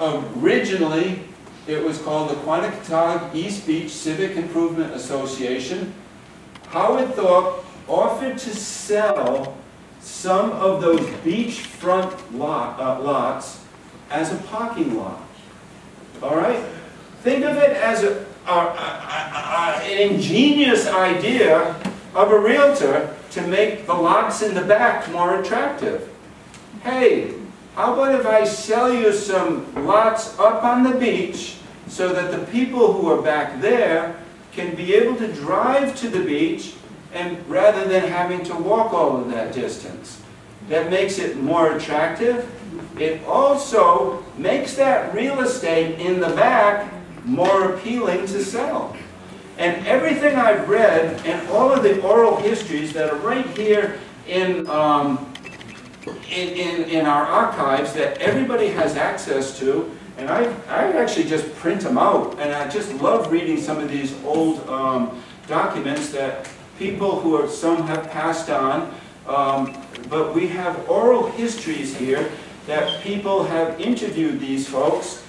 B: originally, it was called the Quonochontaug East Beach Civic Improvement Association. Howard Thorpe offered to sell some of those beachfront lot, uh, lots as a parking lot. All right? Think of it as a, a- a- an ingenious idea of a realtor to make the lots in the back more attractive. Hey, how about if I sell you some lots up on the beach so that the people who are back there can be able to drive to the beach and rather than having to walk all of that distance. That makes it more attractive. It also makes that real estate in the back more appealing to sell. And everything I've read and all of the oral histories that are right here in, um, in, in, in our archives that everybody has access to, and I, I actually just print them out, and I just love reading some of these old um, documents that people who are, some have passed on, um, but we have oral histories here that people have interviewed these folks,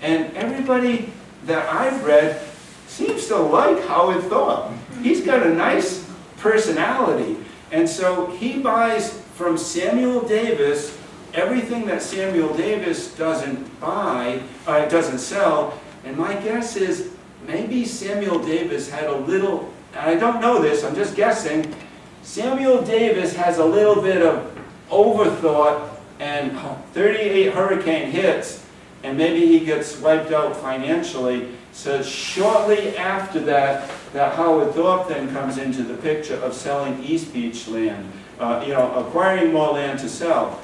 B: and everybody that I've read seems to like Howard Thorpe. He's got a nice personality, and so he buys from Samuel Davis everything that Samuel Davis doesn't buy, uh, doesn't sell, and my guess is maybe Samuel Davis had a little, and I don't know this, I'm just guessing, Samuel Davis has a little bit of overthought and 38 hurricane hits, and maybe he gets wiped out financially. So shortly after that, that Howard Thorpe then comes into the picture of selling East Beach land, uh, you know, acquiring more land to sell.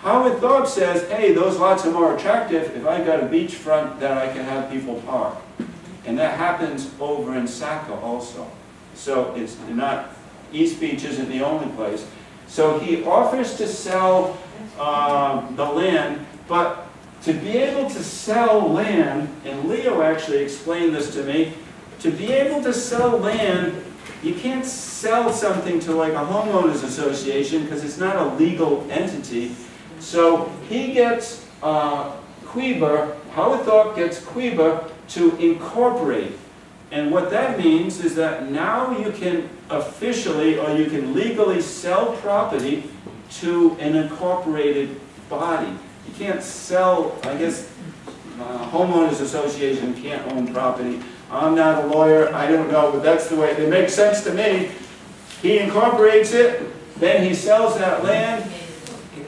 B: Howard Thorpe says, hey, those lots are more attractive if I got a beachfront that I can have people park. And that happens over in Saco also. So it's not, East Beach isn't the only place. So he offers to sell um, the land, but to be able to sell land, and Leo actually explained this to me, to be able to sell land, you can't sell something to like a homeowners association because it's not a legal entity. So he gets uh, Queber, Howard Thorpe gets Queber to incorporate. And what that means is that now you can officially or you can legally sell property to an incorporated body. You can't sell, I guess, uh, homeowners association can't own property. I'm not a lawyer, I don't know, but that's the way, it makes sense to me. He incorporates it, then he sells that land,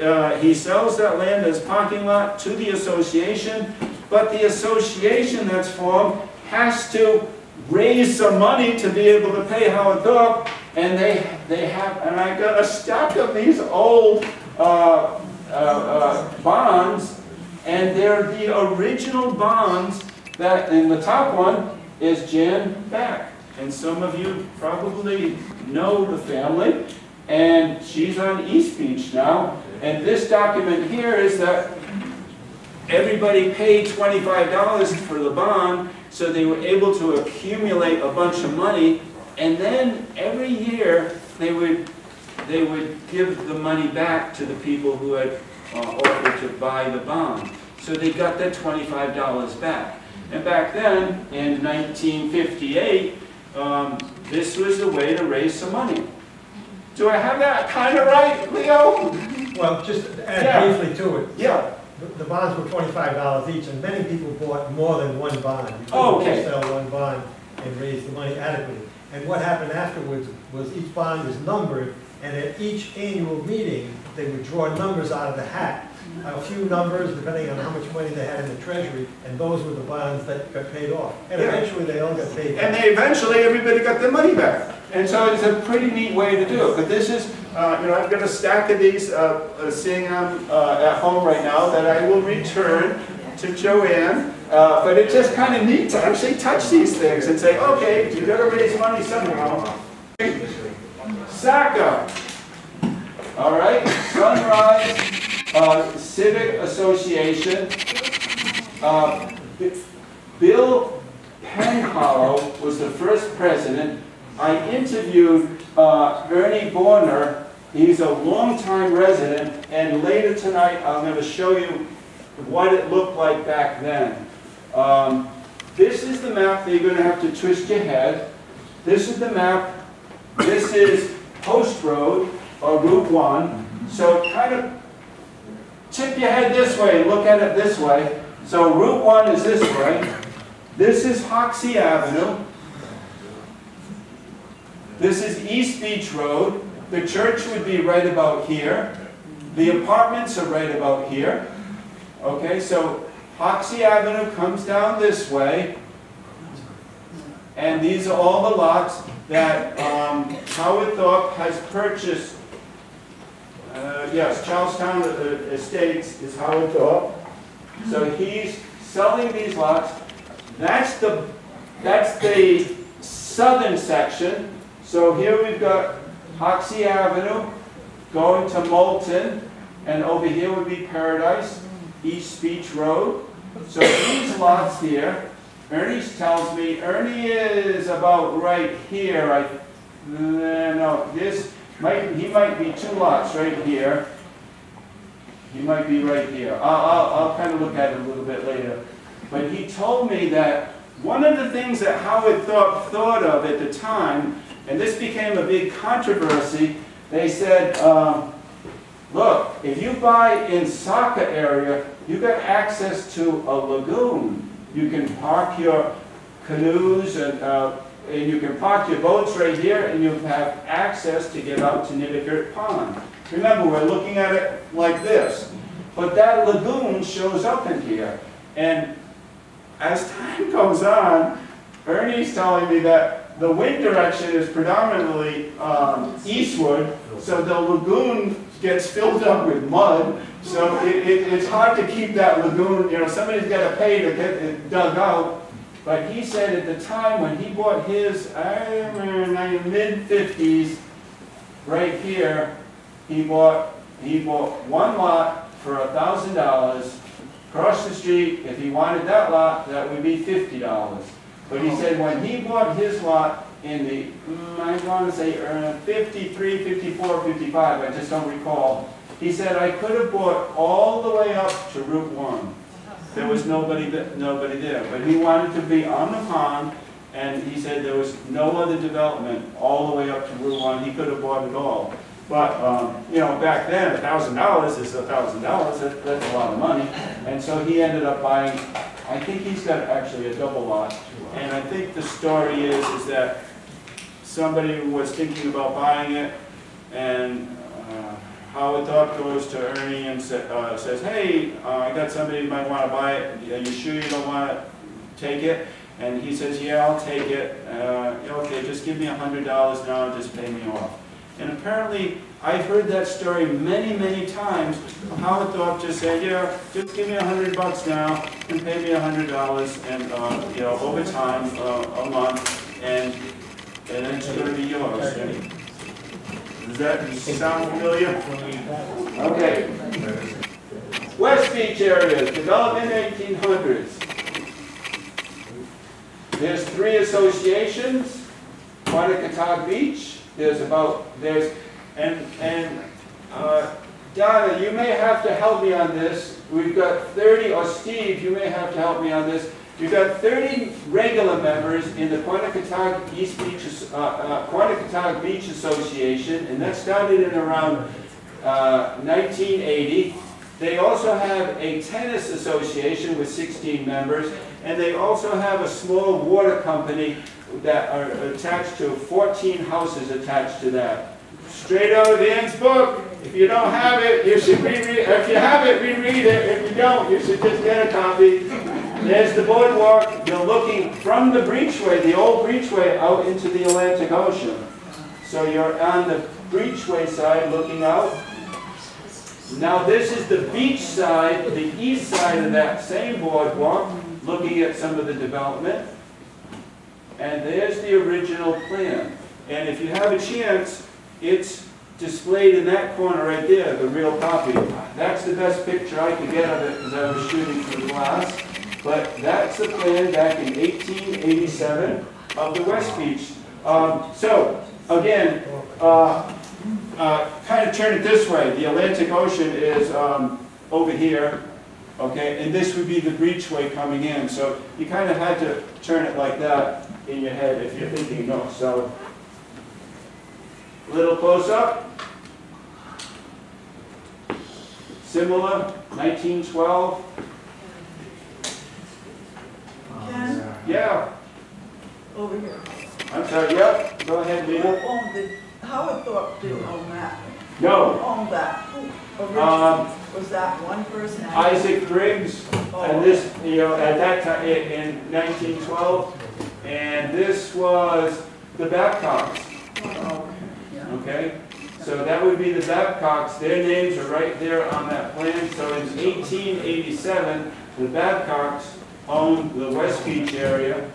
B: uh, he sells that land as parking lot to the association, but the association that's formed has to raise some money to be able to pay Howard Thorpe, and they, they have, and I got a stack of these old, uh, uh, uh, bonds, and they're the original bonds that, and the top one is Jan Beck. And some of you probably know the family, and she's on East Beach now. And this document here is that everybody paid twenty-five dollars for the bond, so they were able to accumulate a bunch of money, and then every year, they would, they would give the money back to the people who had uh, offered to buy the bond. So they got that twenty-five dollars back. And back then, in nineteen fifty-eight, um, this was the way to raise some money. Do I have that kind of right, Leo?
E: Well, just to
B: Yeah.
E: add briefly to it.
B: Yeah.
E: The- bonds were twenty-five dollars each, and many people bought more than one bond. You couldn't
B: Oh, okay.
E: Sell one bond and raise the money adequately. And what happened afterwards was each bond was numbered, and at each annual meeting, they would draw numbers out of the hat. A few numbers, depending on how much money they had in the treasury, and those were the bonds that got paid off. And
B: Yeah.
E: eventually, they all got paid
B: And
E: back.
B: they eventually, everybody got their money back. And so it's a pretty neat way to do it. But this is, uh, you know, I've got a stack of these uh, uh, sitting on, uh, at home right now that I will return to Joanne. Uh, But it's just kind of neat to actually touch these things and say, okay, you gotta raise money somehow. SACA. All right, Sunrise uh, Civic Association. Bill Penhollow was the first president. I interviewed uh, Ernie Borner He's a longtime resident, and later tonight, I'm gonna show you what it looked like back then. Um, This is the map that you're gonna have to twist your head. This is the map, this is Post Road, or Route One. So kind of tip your head this way, and look at it this way. So Route One is this way. This is Hoxie Avenue. This is East Beach Road. The church would be right about here. The apartments are right about here. Okay, so Hoxie Avenue comes down this way. And these are all the lots that um, Howard Thorpe has purchased. Uh, Yes, Charlestown uh, Estates is Howard Thorpe. So he's selling these lots. That's the, that's the southern section. So here we've got Hoxie Avenue going to Moulton, and over here would be Paradise, East Beach Road. So these lots here, Ernie tells me, Ernie is about right here, I, no, this, might, he might be two lots right here. He might be right here. I'll, I'll, I'll kind of look at it a little bit later. But he told me that one of the things that Howard Thorpe thought of at the time, and this became a big controversy, they said, um, look, if you buy in Saca area, you got access to a lagoon. You can park your canoes and, uh, and you can park your boats right here and you have access to get out to Ninigret Pond. Remember, we're looking at it like this. But that lagoon shows up in here. And as time goes on, Ernie's telling me that the wind direction is predominantly um, eastward, so the lagoon gets filled up with mud, so it, it, it's hard to keep that lagoon, you know, somebody's got to pay to get it dug out. But he said at the time when he bought his, I remember in the mid-fifties, right here, he bought, he bought one lot for a thousand dollars. Across the street, if he wanted that lot, that would be fifty dollars. But he said when he bought his lot in the, mm, I want to say uh, 53, 54, 55, I just don't recall. He said, I could have bought all the way up to Route 1. There was nobody, nobody there. But he wanted to be on the pond, and he said there was no other development all the way up to Route 1. He could have bought it all. But, um, you know, back then, a thousand dollars is a thousand dollars, That- that's a lot of money. And so he ended up buying, I think he's got actually a double lot. And I think the story is, is that somebody was thinking about buying it, and uh, Howard Thorpe goes to Ernie and sa- uh, says, hey, uh, I got somebody who might want to buy it, are you sure you don't want to take it? And he says, yeah, I'll take it, uh, okay, just give me a hundred dollars now, and just pay me off. And apparently, I've heard that story many, many times. Howard Thorpe just said, yeah, just give me a hundred bucks now and pay me a hundred dollars and, uh, you know, over time, uh, a month, and, and it's gonna be yours. Does that sound familiar? Okay. West Beach area, development eighteen hundreds. There's three associations, Quonochontaug Beach, there's about, there's, and, and, uh, Donna, you may have to help me on this. We've got 30, or Steve, you may have to help me on this. We've got 30 regular members in the Quonochontaug East Beach, uh, uh, Beach Association, and that started in around uh, 1980. They also have a tennis association with 16 members, and they also have a small water company that are attached to, 14 houses attached to that. Straight out of Ann's book. If you don't have it, you should reread, if you have it, reread it. If you don't, you should just get a copy. There's the boardwalk. You're looking from the breachway, the old breachway, out into the Atlantic Ocean. So you're on the breachway side looking out. Now this is the beach side, the east side of that same boardwalk, looking at some of the development. And there's the original plan. And if you have a chance, it's displayed in that corner right there, the real copy. That's the best picture I could get of it because I was shooting through glass. But that's the plan back in 1887 of the West Beach. Um, so, again, uh, uh, kind of turn it this way, the Atlantic Ocean is, um, over here, okay, and this would be the breachway coming in, so you kind of had to turn it like that in your head if you're thinking north-south. Little close-up. Similar, 1912,
I: Ken,
B: yeah,
I: over here.
B: I'm sorry, yep, go ahead, Lena.
I: owned the, Howard Thorpe own that. Who
B: No,
I: owned that? Who
B: um,
I: was that one person?
B: Isaac Briggs,
I: Oh,
B: and this, you know, at that time, in in 1912, and this was the Babcocks, okay? So that would be the Babcocks, their names are right there on that plan, so in 1887, the Babcocks owned the West Beach area.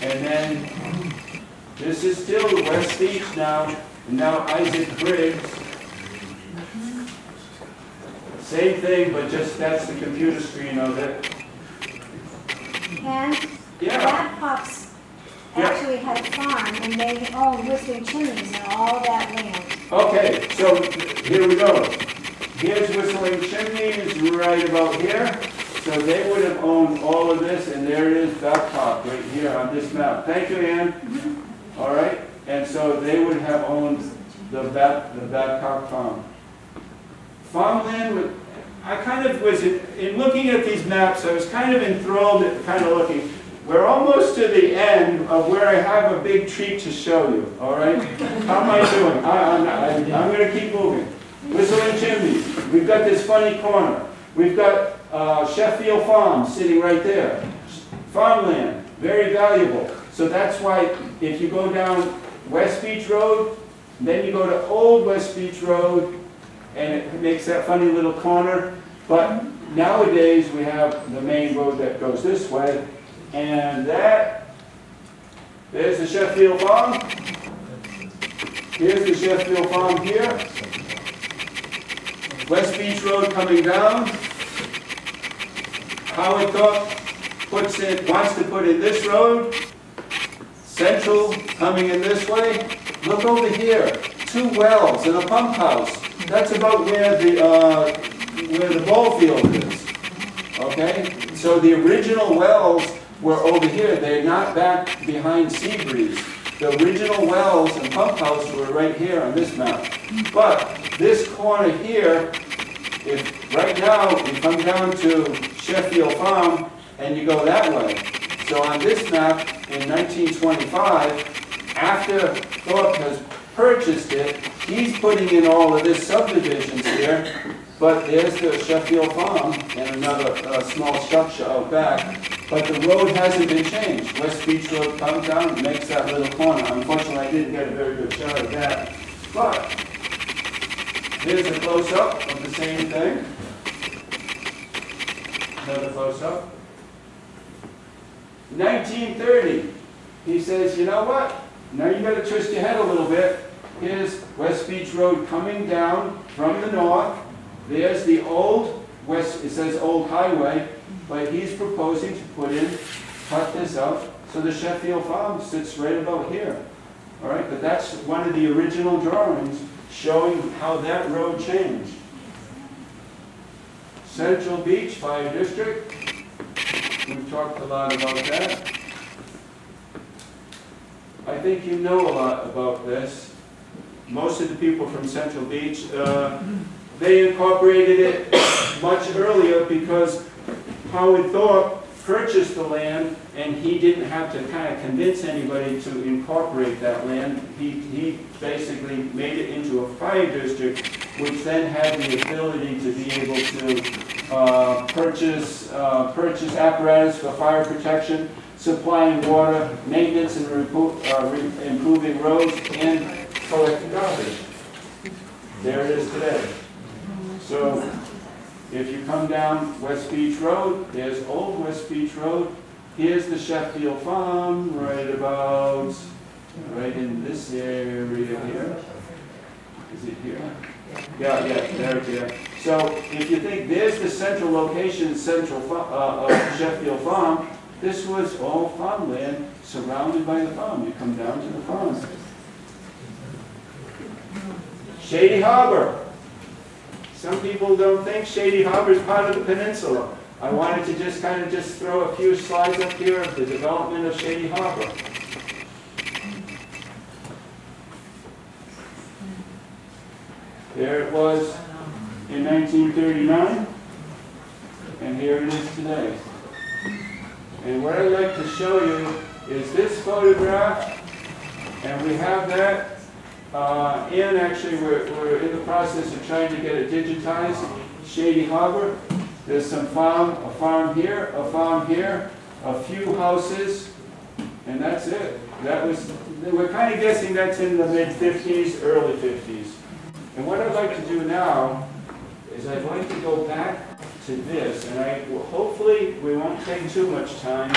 B: And then, this is still the West Beach now, and now Isaac Briggs. Same thing, but just that's the computer screen of it.
J: And
B: Yeah,
J: Babcock's
B: Yeah.
J: actually had a farm and they oh, owned Whistling Chimneys and all that land.
B: okay, so here we go. Here's Whistling Chimneys right about here. So they would have owned all of this, and there it is, Babcock, right here on this map. Thank you, Ann. Mm-hmm. All right, and so they would have owned the Bab, the Babcock farm. Farmland, would- I kind of was, in in looking at these maps, I was kind of enthralled at kind of looking. We're almost to the end of where I have a big treat to show you, all right? How am I doing? I, I'm, I- I'm gonna keep moving. Whistling Chimneys, we've got this funny corner. We've got uh, Sheffield Farm sitting right there. Farmland, very valuable. So that's why if you go down West Beach Road, then you go to Old West Beach Road, and it makes that funny little corner. But nowadays, we have the main road that goes this way, and that, there's the Sheffield Farm. Here's the Sheffield Farm here. West Beach Road coming down. Howard Thorpe puts in, wants to put in this road. Central coming in this way. Look over here, two wells and a pump house. That's about where the, uh, where the ball field is. Okay? So the original wells were over here, they're not back behind Seabreeze. The original wells and pump house were right here on this map. But this corner here, if, right now, you come down to Sheffield Farm and you go that way. So on this map, in 1925, after Thorpe has purchased it, he's putting in all of this subdivisions here, but there's the Sheffield Farm and another uh, small structure out back. But the road hasn't been changed. West Beach Road comes down and makes that little corner. Unfortunately, I didn't get a very good shot of that. But here's a close-up of the same thing. Another close-up. 1930, he says, you know what? Now you gotta twist your head a little bit. Here's West Beach Road coming down from the north. There's the old west, it says Old Highway, but he's proposing to put in, cut this out, so the Sheffield Farm sits right about here. All right, but that's one of the original drawings showing how that road changed. Central Beach Fire District, we've talked a lot about that. I think you know a lot about this. Most of the people from Central Beach, uh, they incorporated it much earlier because Howard Thorpe purchased the land and he didn't have to kind of convince anybody to incorporate that land. He, he basically made it into a fire district, which then had the ability to be able to uh, purchase, uh, purchase apparatus for fire protection, supplying water, maintenance and uh, improving roads, and collecting garbage. There it is today. So if you come down West Beach Road, there's Old West Beach Road. Here's the Sheffield Farm, right about, right in this area here. Is it here? Yeah, yeah, there, it is. So if you think there's the central location, central uh, of Sheffield Farm, this was all farmland surrounded by the farm. You come down to the farm. Shady Harbor. Some people don't think Shady Harbor is part of the peninsula. I wanted to just kind of just throw a few slides up here of the development of Shady Harbor. There it was in 1939, and here it is today. And what I'd like to show you is this photograph, and we have that uh, in, actually, we're, we're in the process of trying to get it digitized, Shady Harbor. There's some farm, a farm here, a farm here, a few houses, and that's it. That was, we're kind of guessing that's in the mid-50s, early 50s. And what I'd like to do now is I'd like to go back to this, and I, hopefully, we won't take too much time,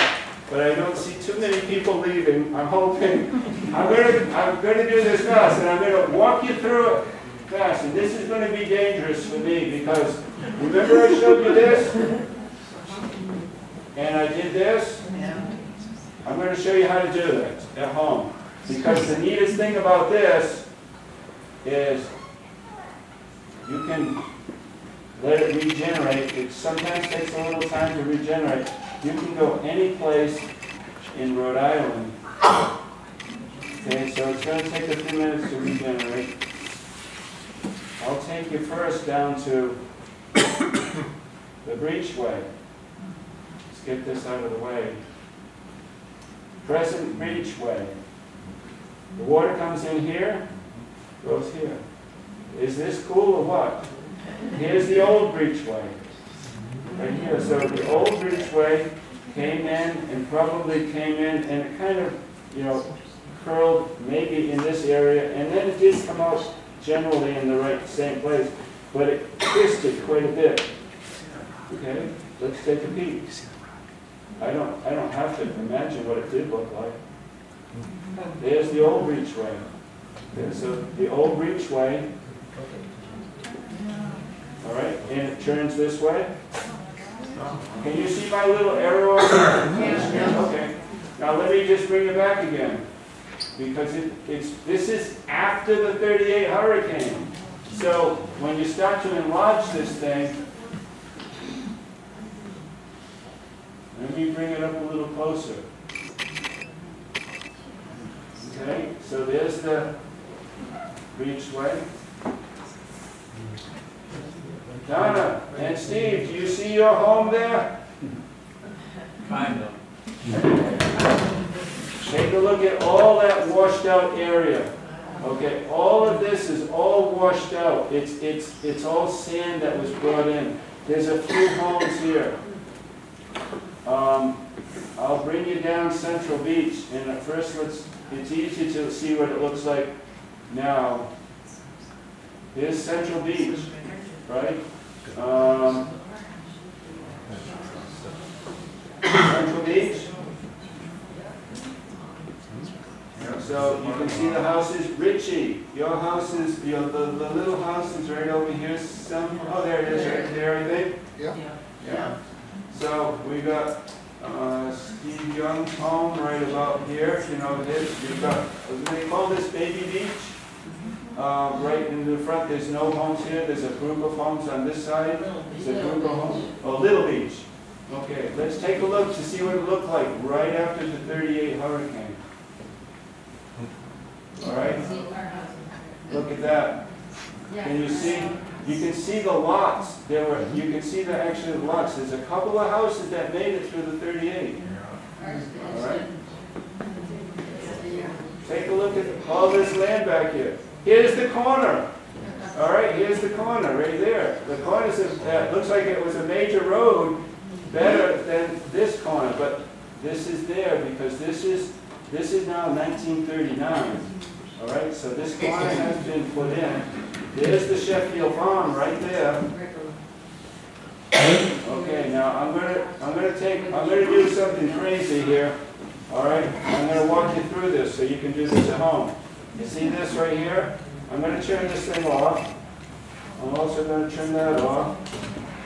B: but I don't see too many people leaving. I'm hoping, I'm gonna, I'm gonna do this fast, and I'm gonna walk you through it fast, and this is gonna be dangerous for me, because remember I showed you this? And I did this? I'm gonna show you how to do that at home. Because the neatest thing about this is you can let it regenerate. It sometimes takes a little time to regenerate. You can go any place in Rhode Island. Okay, so it's going to take a few minutes to regenerate. I'll take you first down to the breachway. Let's get this out of the way. Present breachway. The water comes in here, goes here. Is this cool or what? Here's the old breachway. Right here. So the old breachway came in and probably came in and it kind of, you know, curled maybe in this area and then it did come out generally in the right same place, but it twisted quite a bit. Okay, let's take a peek. I don't, I don't have to imagine what it did look like. There's the old breachway. There's a, the old breachway all right, and it turns this way. Can you see my little arrow? Okay. Now let me just bring it back again. Because it, it's, this is after the 38 hurricane. So when you start to enlarge this thing, let me bring it up a little closer. Okay, so there's the breachway. Donna and Steve, do you see your home there?
C: Kind of.
B: Take a look at all that washed out area. Okay, all of this is all washed out. It's, it's, it's all sand that was brought in. There's a few homes here. Um, I'll bring you down Central Beach, and at first let's, it's easy to see what it looks like now. Here's Central Beach, right? Um, Central Beach. So you can see the house is Richie, your house is, your, the, the little house is right over here, some, oh, there it is, right there, I think.
G: Yeah.
B: Yeah. So we got, uh, Steve Young's home right about here, you know, this, you've got, what do they call this, Baby Beach? Uh, right in the front, there's no homes here, there's a group of homes on this side, there's a group of homes, oh, Little Beach. Okay, let's take a look to see what it looked like right after the thirty-eight hurricane. All right, look at that. Can you see, you can see the lots, there were, you can see the actual lots, there's a couple of houses that made it through the thirty-eight. All right? Take a look at all this land back here. Here's the corner. All right, here's the corner, right there. The corner is, uh, looks like it was a major road, better than this corner, but this is there because this is, this is now 1939. All right, so this corner has been put in. There's the Sheffield Farm right there. Okay, now I'm gonna, I'm gonna take, I'm gonna do something crazy here. All right, I'm gonna walk you through this so you can do this at home. You see this right here? I'm gonna turn this thing off. I'm also gonna turn that off.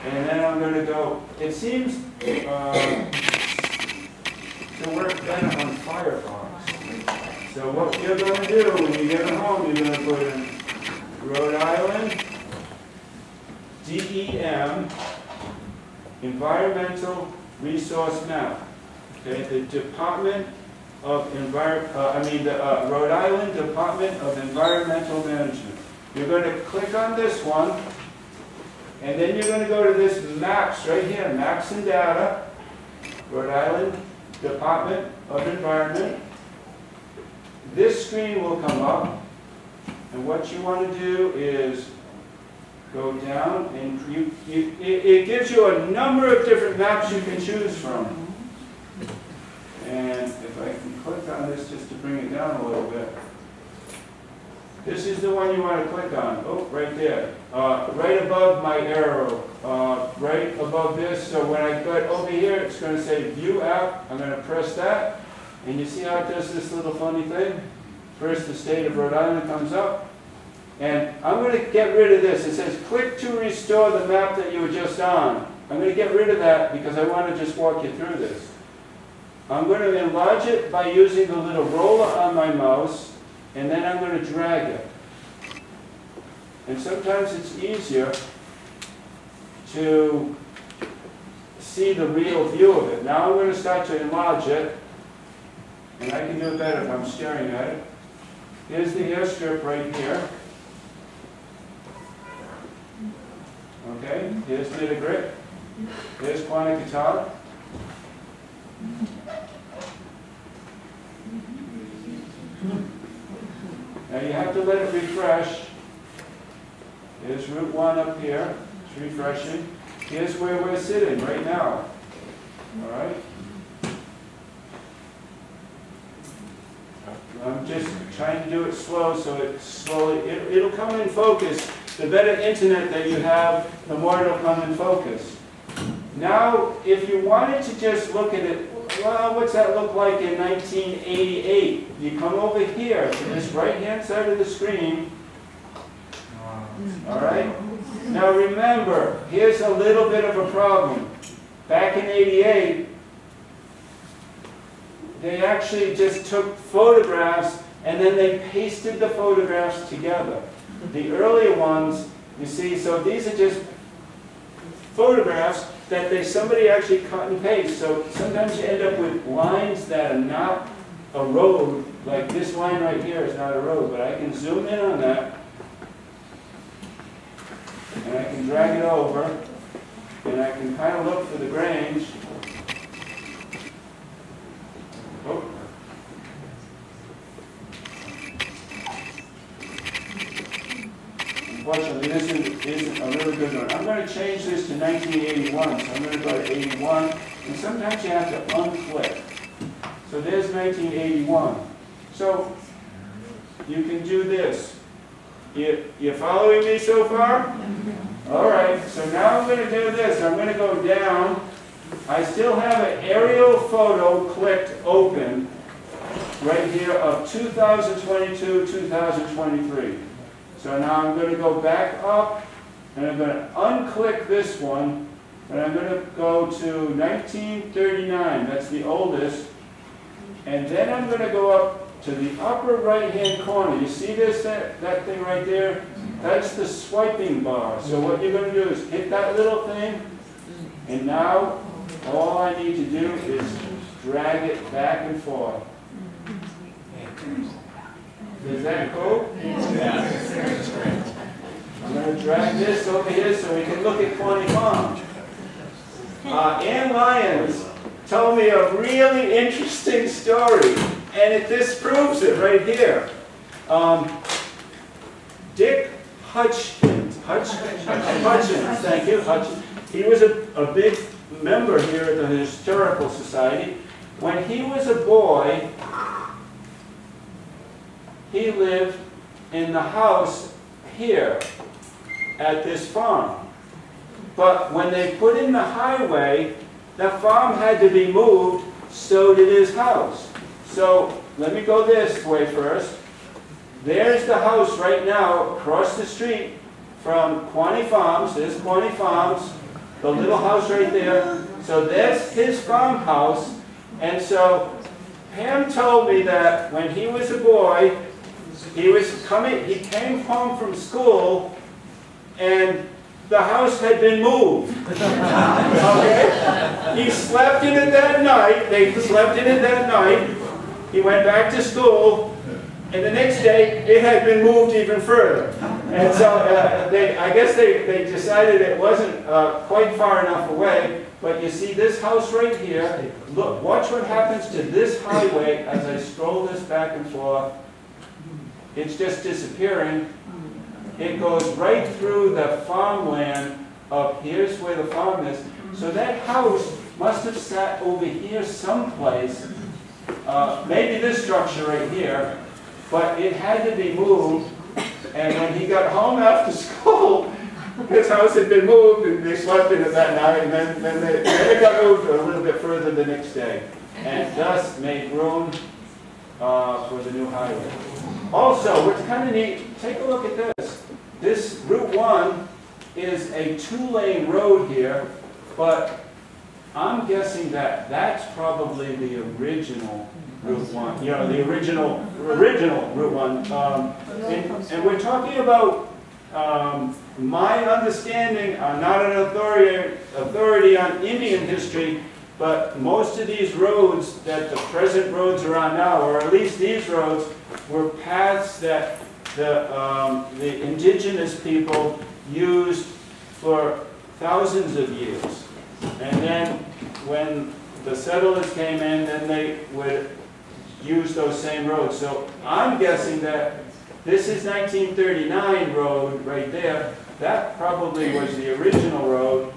B: And then I'm gonna go, it seems, uh, to work better on Firefox. So what you're gonna do when you get home, you're gonna put in Rhode Island DEM Environmental Resource Map. Okay, the Department of Envir, uh, I mean, the uh, Rhode Island Department of Environmental Management. You're going to click on this one, and then you're going to go to this maps right here, maps and data, Rhode Island Department of Environment. This screen will come up, and what you want to do is go down, and you, you, it, it gives you a number of different maps you can choose from. And if I can click on this just to bring it down a little bit. This is the one you want to click on. Oh, right there. Uh, right above my arrow. Uh, right above this. So when I go over here, it's going to say View App. I'm going to press that. And you see how it does this little funny thing? First, the state of Rhode Island comes up. And I'm going to get rid of this. It says click to restore the map that you were just on. I'm going to get rid of that because I want to just walk you through this. I'm going to enlarge it by using the little roller on my mouse, and then I'm going to drag it. And sometimes it's easier to see the real view of it. Now I'm going to start to enlarge it, and I can do it better if I'm staring at it. Here's the airstrip right here. Okay, here's Metagrip. Here's Quanticatar. Now you have to let it refresh. Here's Route 1 up here, it's refreshing. Here's where we're sitting right now. All right? I'm just trying to do it slow so it slowly, it, it'll come in focus. The better internet that you have, the more it'll come in focus. Now, if you wanted to just look at it, well, what's that look like in 1988? You come over here to this right-hand side of the screen. All right? Now remember, here's a little bit of a problem. Back in 88, they actually just took photographs and then they pasted the photographs together. The earlier ones, you see, so these are just photographs that they somebody actually cut and paste. So sometimes you end up with lines that are not a road, like this line right here is not a road, but I can zoom in on that and I can drag it over and I can kind of look for the Grange. Unfortunately, this isn't, isn't a really good one. I'm going to change this to 1981, so I'm going to go to 81. And sometimes you have to unclick. So there's 1981. So you can do this. You, you following me so far? All right, so now I'm going to do this. I'm going to go down. I still have an aerial photo clicked open right here of 2022, 2023. So now I'm going to go back up, and I'm going to unclick this one, and I'm going to go to 1939. That's the oldest. And then I'm going to go up to the upper right-hand corner. You see this, that, that thing right there? That's the swiping bar. So what you're going to do is hit that little thing, and now all I need to do is drag it back and forth. Is that cool? I'm going to drag this over here so we can look at Quonnie Farm. Uh, Ann Lyons told me a really interesting story, and it disproves it right here. Um, Dick Hutchins, Hutch, Hutchins, thank you, Hutchins. He was a, a big member here at the Historical Society. When he was a boy, he lived in the house here at this farm. But when they put in the highway, the farm had to be moved, so did his house. So let me go this way first. There's the house right now across the street from Quonnie Farms. There's Quonnie Farms, the little house right there. So that's his farmhouse. And so Pam told me that when he was a boy, he was coming, he came home from school and the house had been moved. Okay? He slept in it that night, they slept in it that night. He went back to school and the next day it had been moved even further. And so uh, they, I guess they, they decided it wasn't uh, quite far enough away. But you see this house right here, look, watch what happens to this highway as I stroll this back and forth. It's just disappearing. It goes right through the farmland of, here's where the farm is. So that house must have sat over here someplace, uh, maybe this structure right here, but it had to be moved. And when he got home after school, his house had been moved and they slept in it that night and then, then, they, then it got moved a little bit further the next day. And thus made room uh, for the new highway. Also, what's kind of neat, take a look at this. This Route 1 is a two-lane road here, but I'm guessing that that's probably the original Route 1, you know, the original, original Route 1. Um, and, and we're talking about, um, my understanding, I'm not an authority, authority on Indian history, but most of these roads that the present roads are on now, or at least these roads, were paths that the, um, the indigenous people used for thousands of years. And then when the settlers came in, then they would use those same roads. So I'm guessing that this is 1939 road right there. That probably was the original road.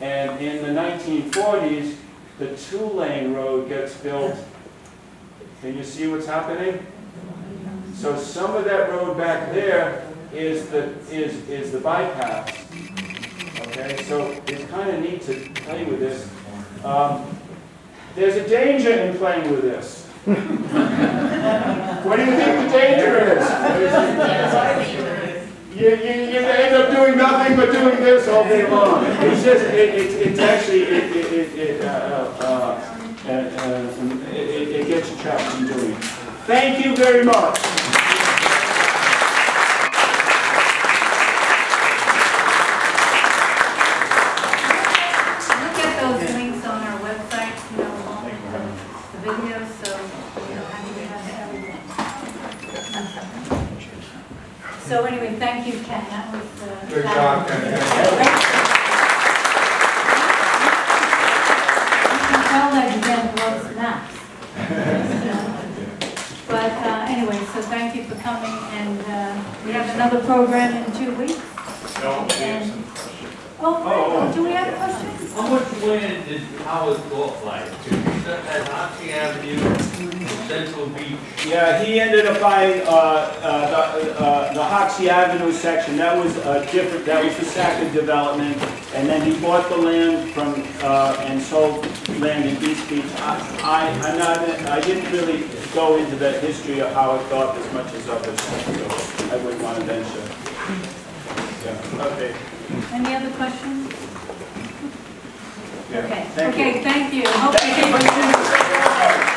B: And in the 1940s, the two-lane road gets built. Can you see what's happening? So some of that road back there is the, is, is the bypass. Okay, so it's kind of neat to play with this. Um, there's a danger in playing with this. what do you think the danger is? You, you, you end up doing nothing but doing this all day long. It's just, it, it, it's actually, it, it, it, it, uh, uh, uh, uh, it, it gets you trapped in doing it. Thank you very much.
A: Look at those links on our website, you know, along with the the videos, so you know, how you have everything. So anyway, thank you, Ken, that was. uh,
H: Good
A: that
H: job, Ken.
A: You can tell that you get lots maps. But uh, anyway, so thank you for coming, and uh, we have another program in two weeks.
K: No,
A: And- Oh, do we have a question?
K: How much land did Howard Thorpe like? At Hoxie Avenue, Central Beach?
B: Yeah, he ended up buying uh, uh, the uh, the Hoxie Avenue section. That was uh, different, that was the Sackett development. And then he bought the land from, uh, and sold land in East Beach. I, I- I'm not, I didn't really go into the history of Howard Thorpe as much as others, so I wouldn't want to venture. Yeah, okay.
A: Any other questions?
B: Yeah.
A: Okay.
B: Thank
A: okay, you. thank you. Hope thank you.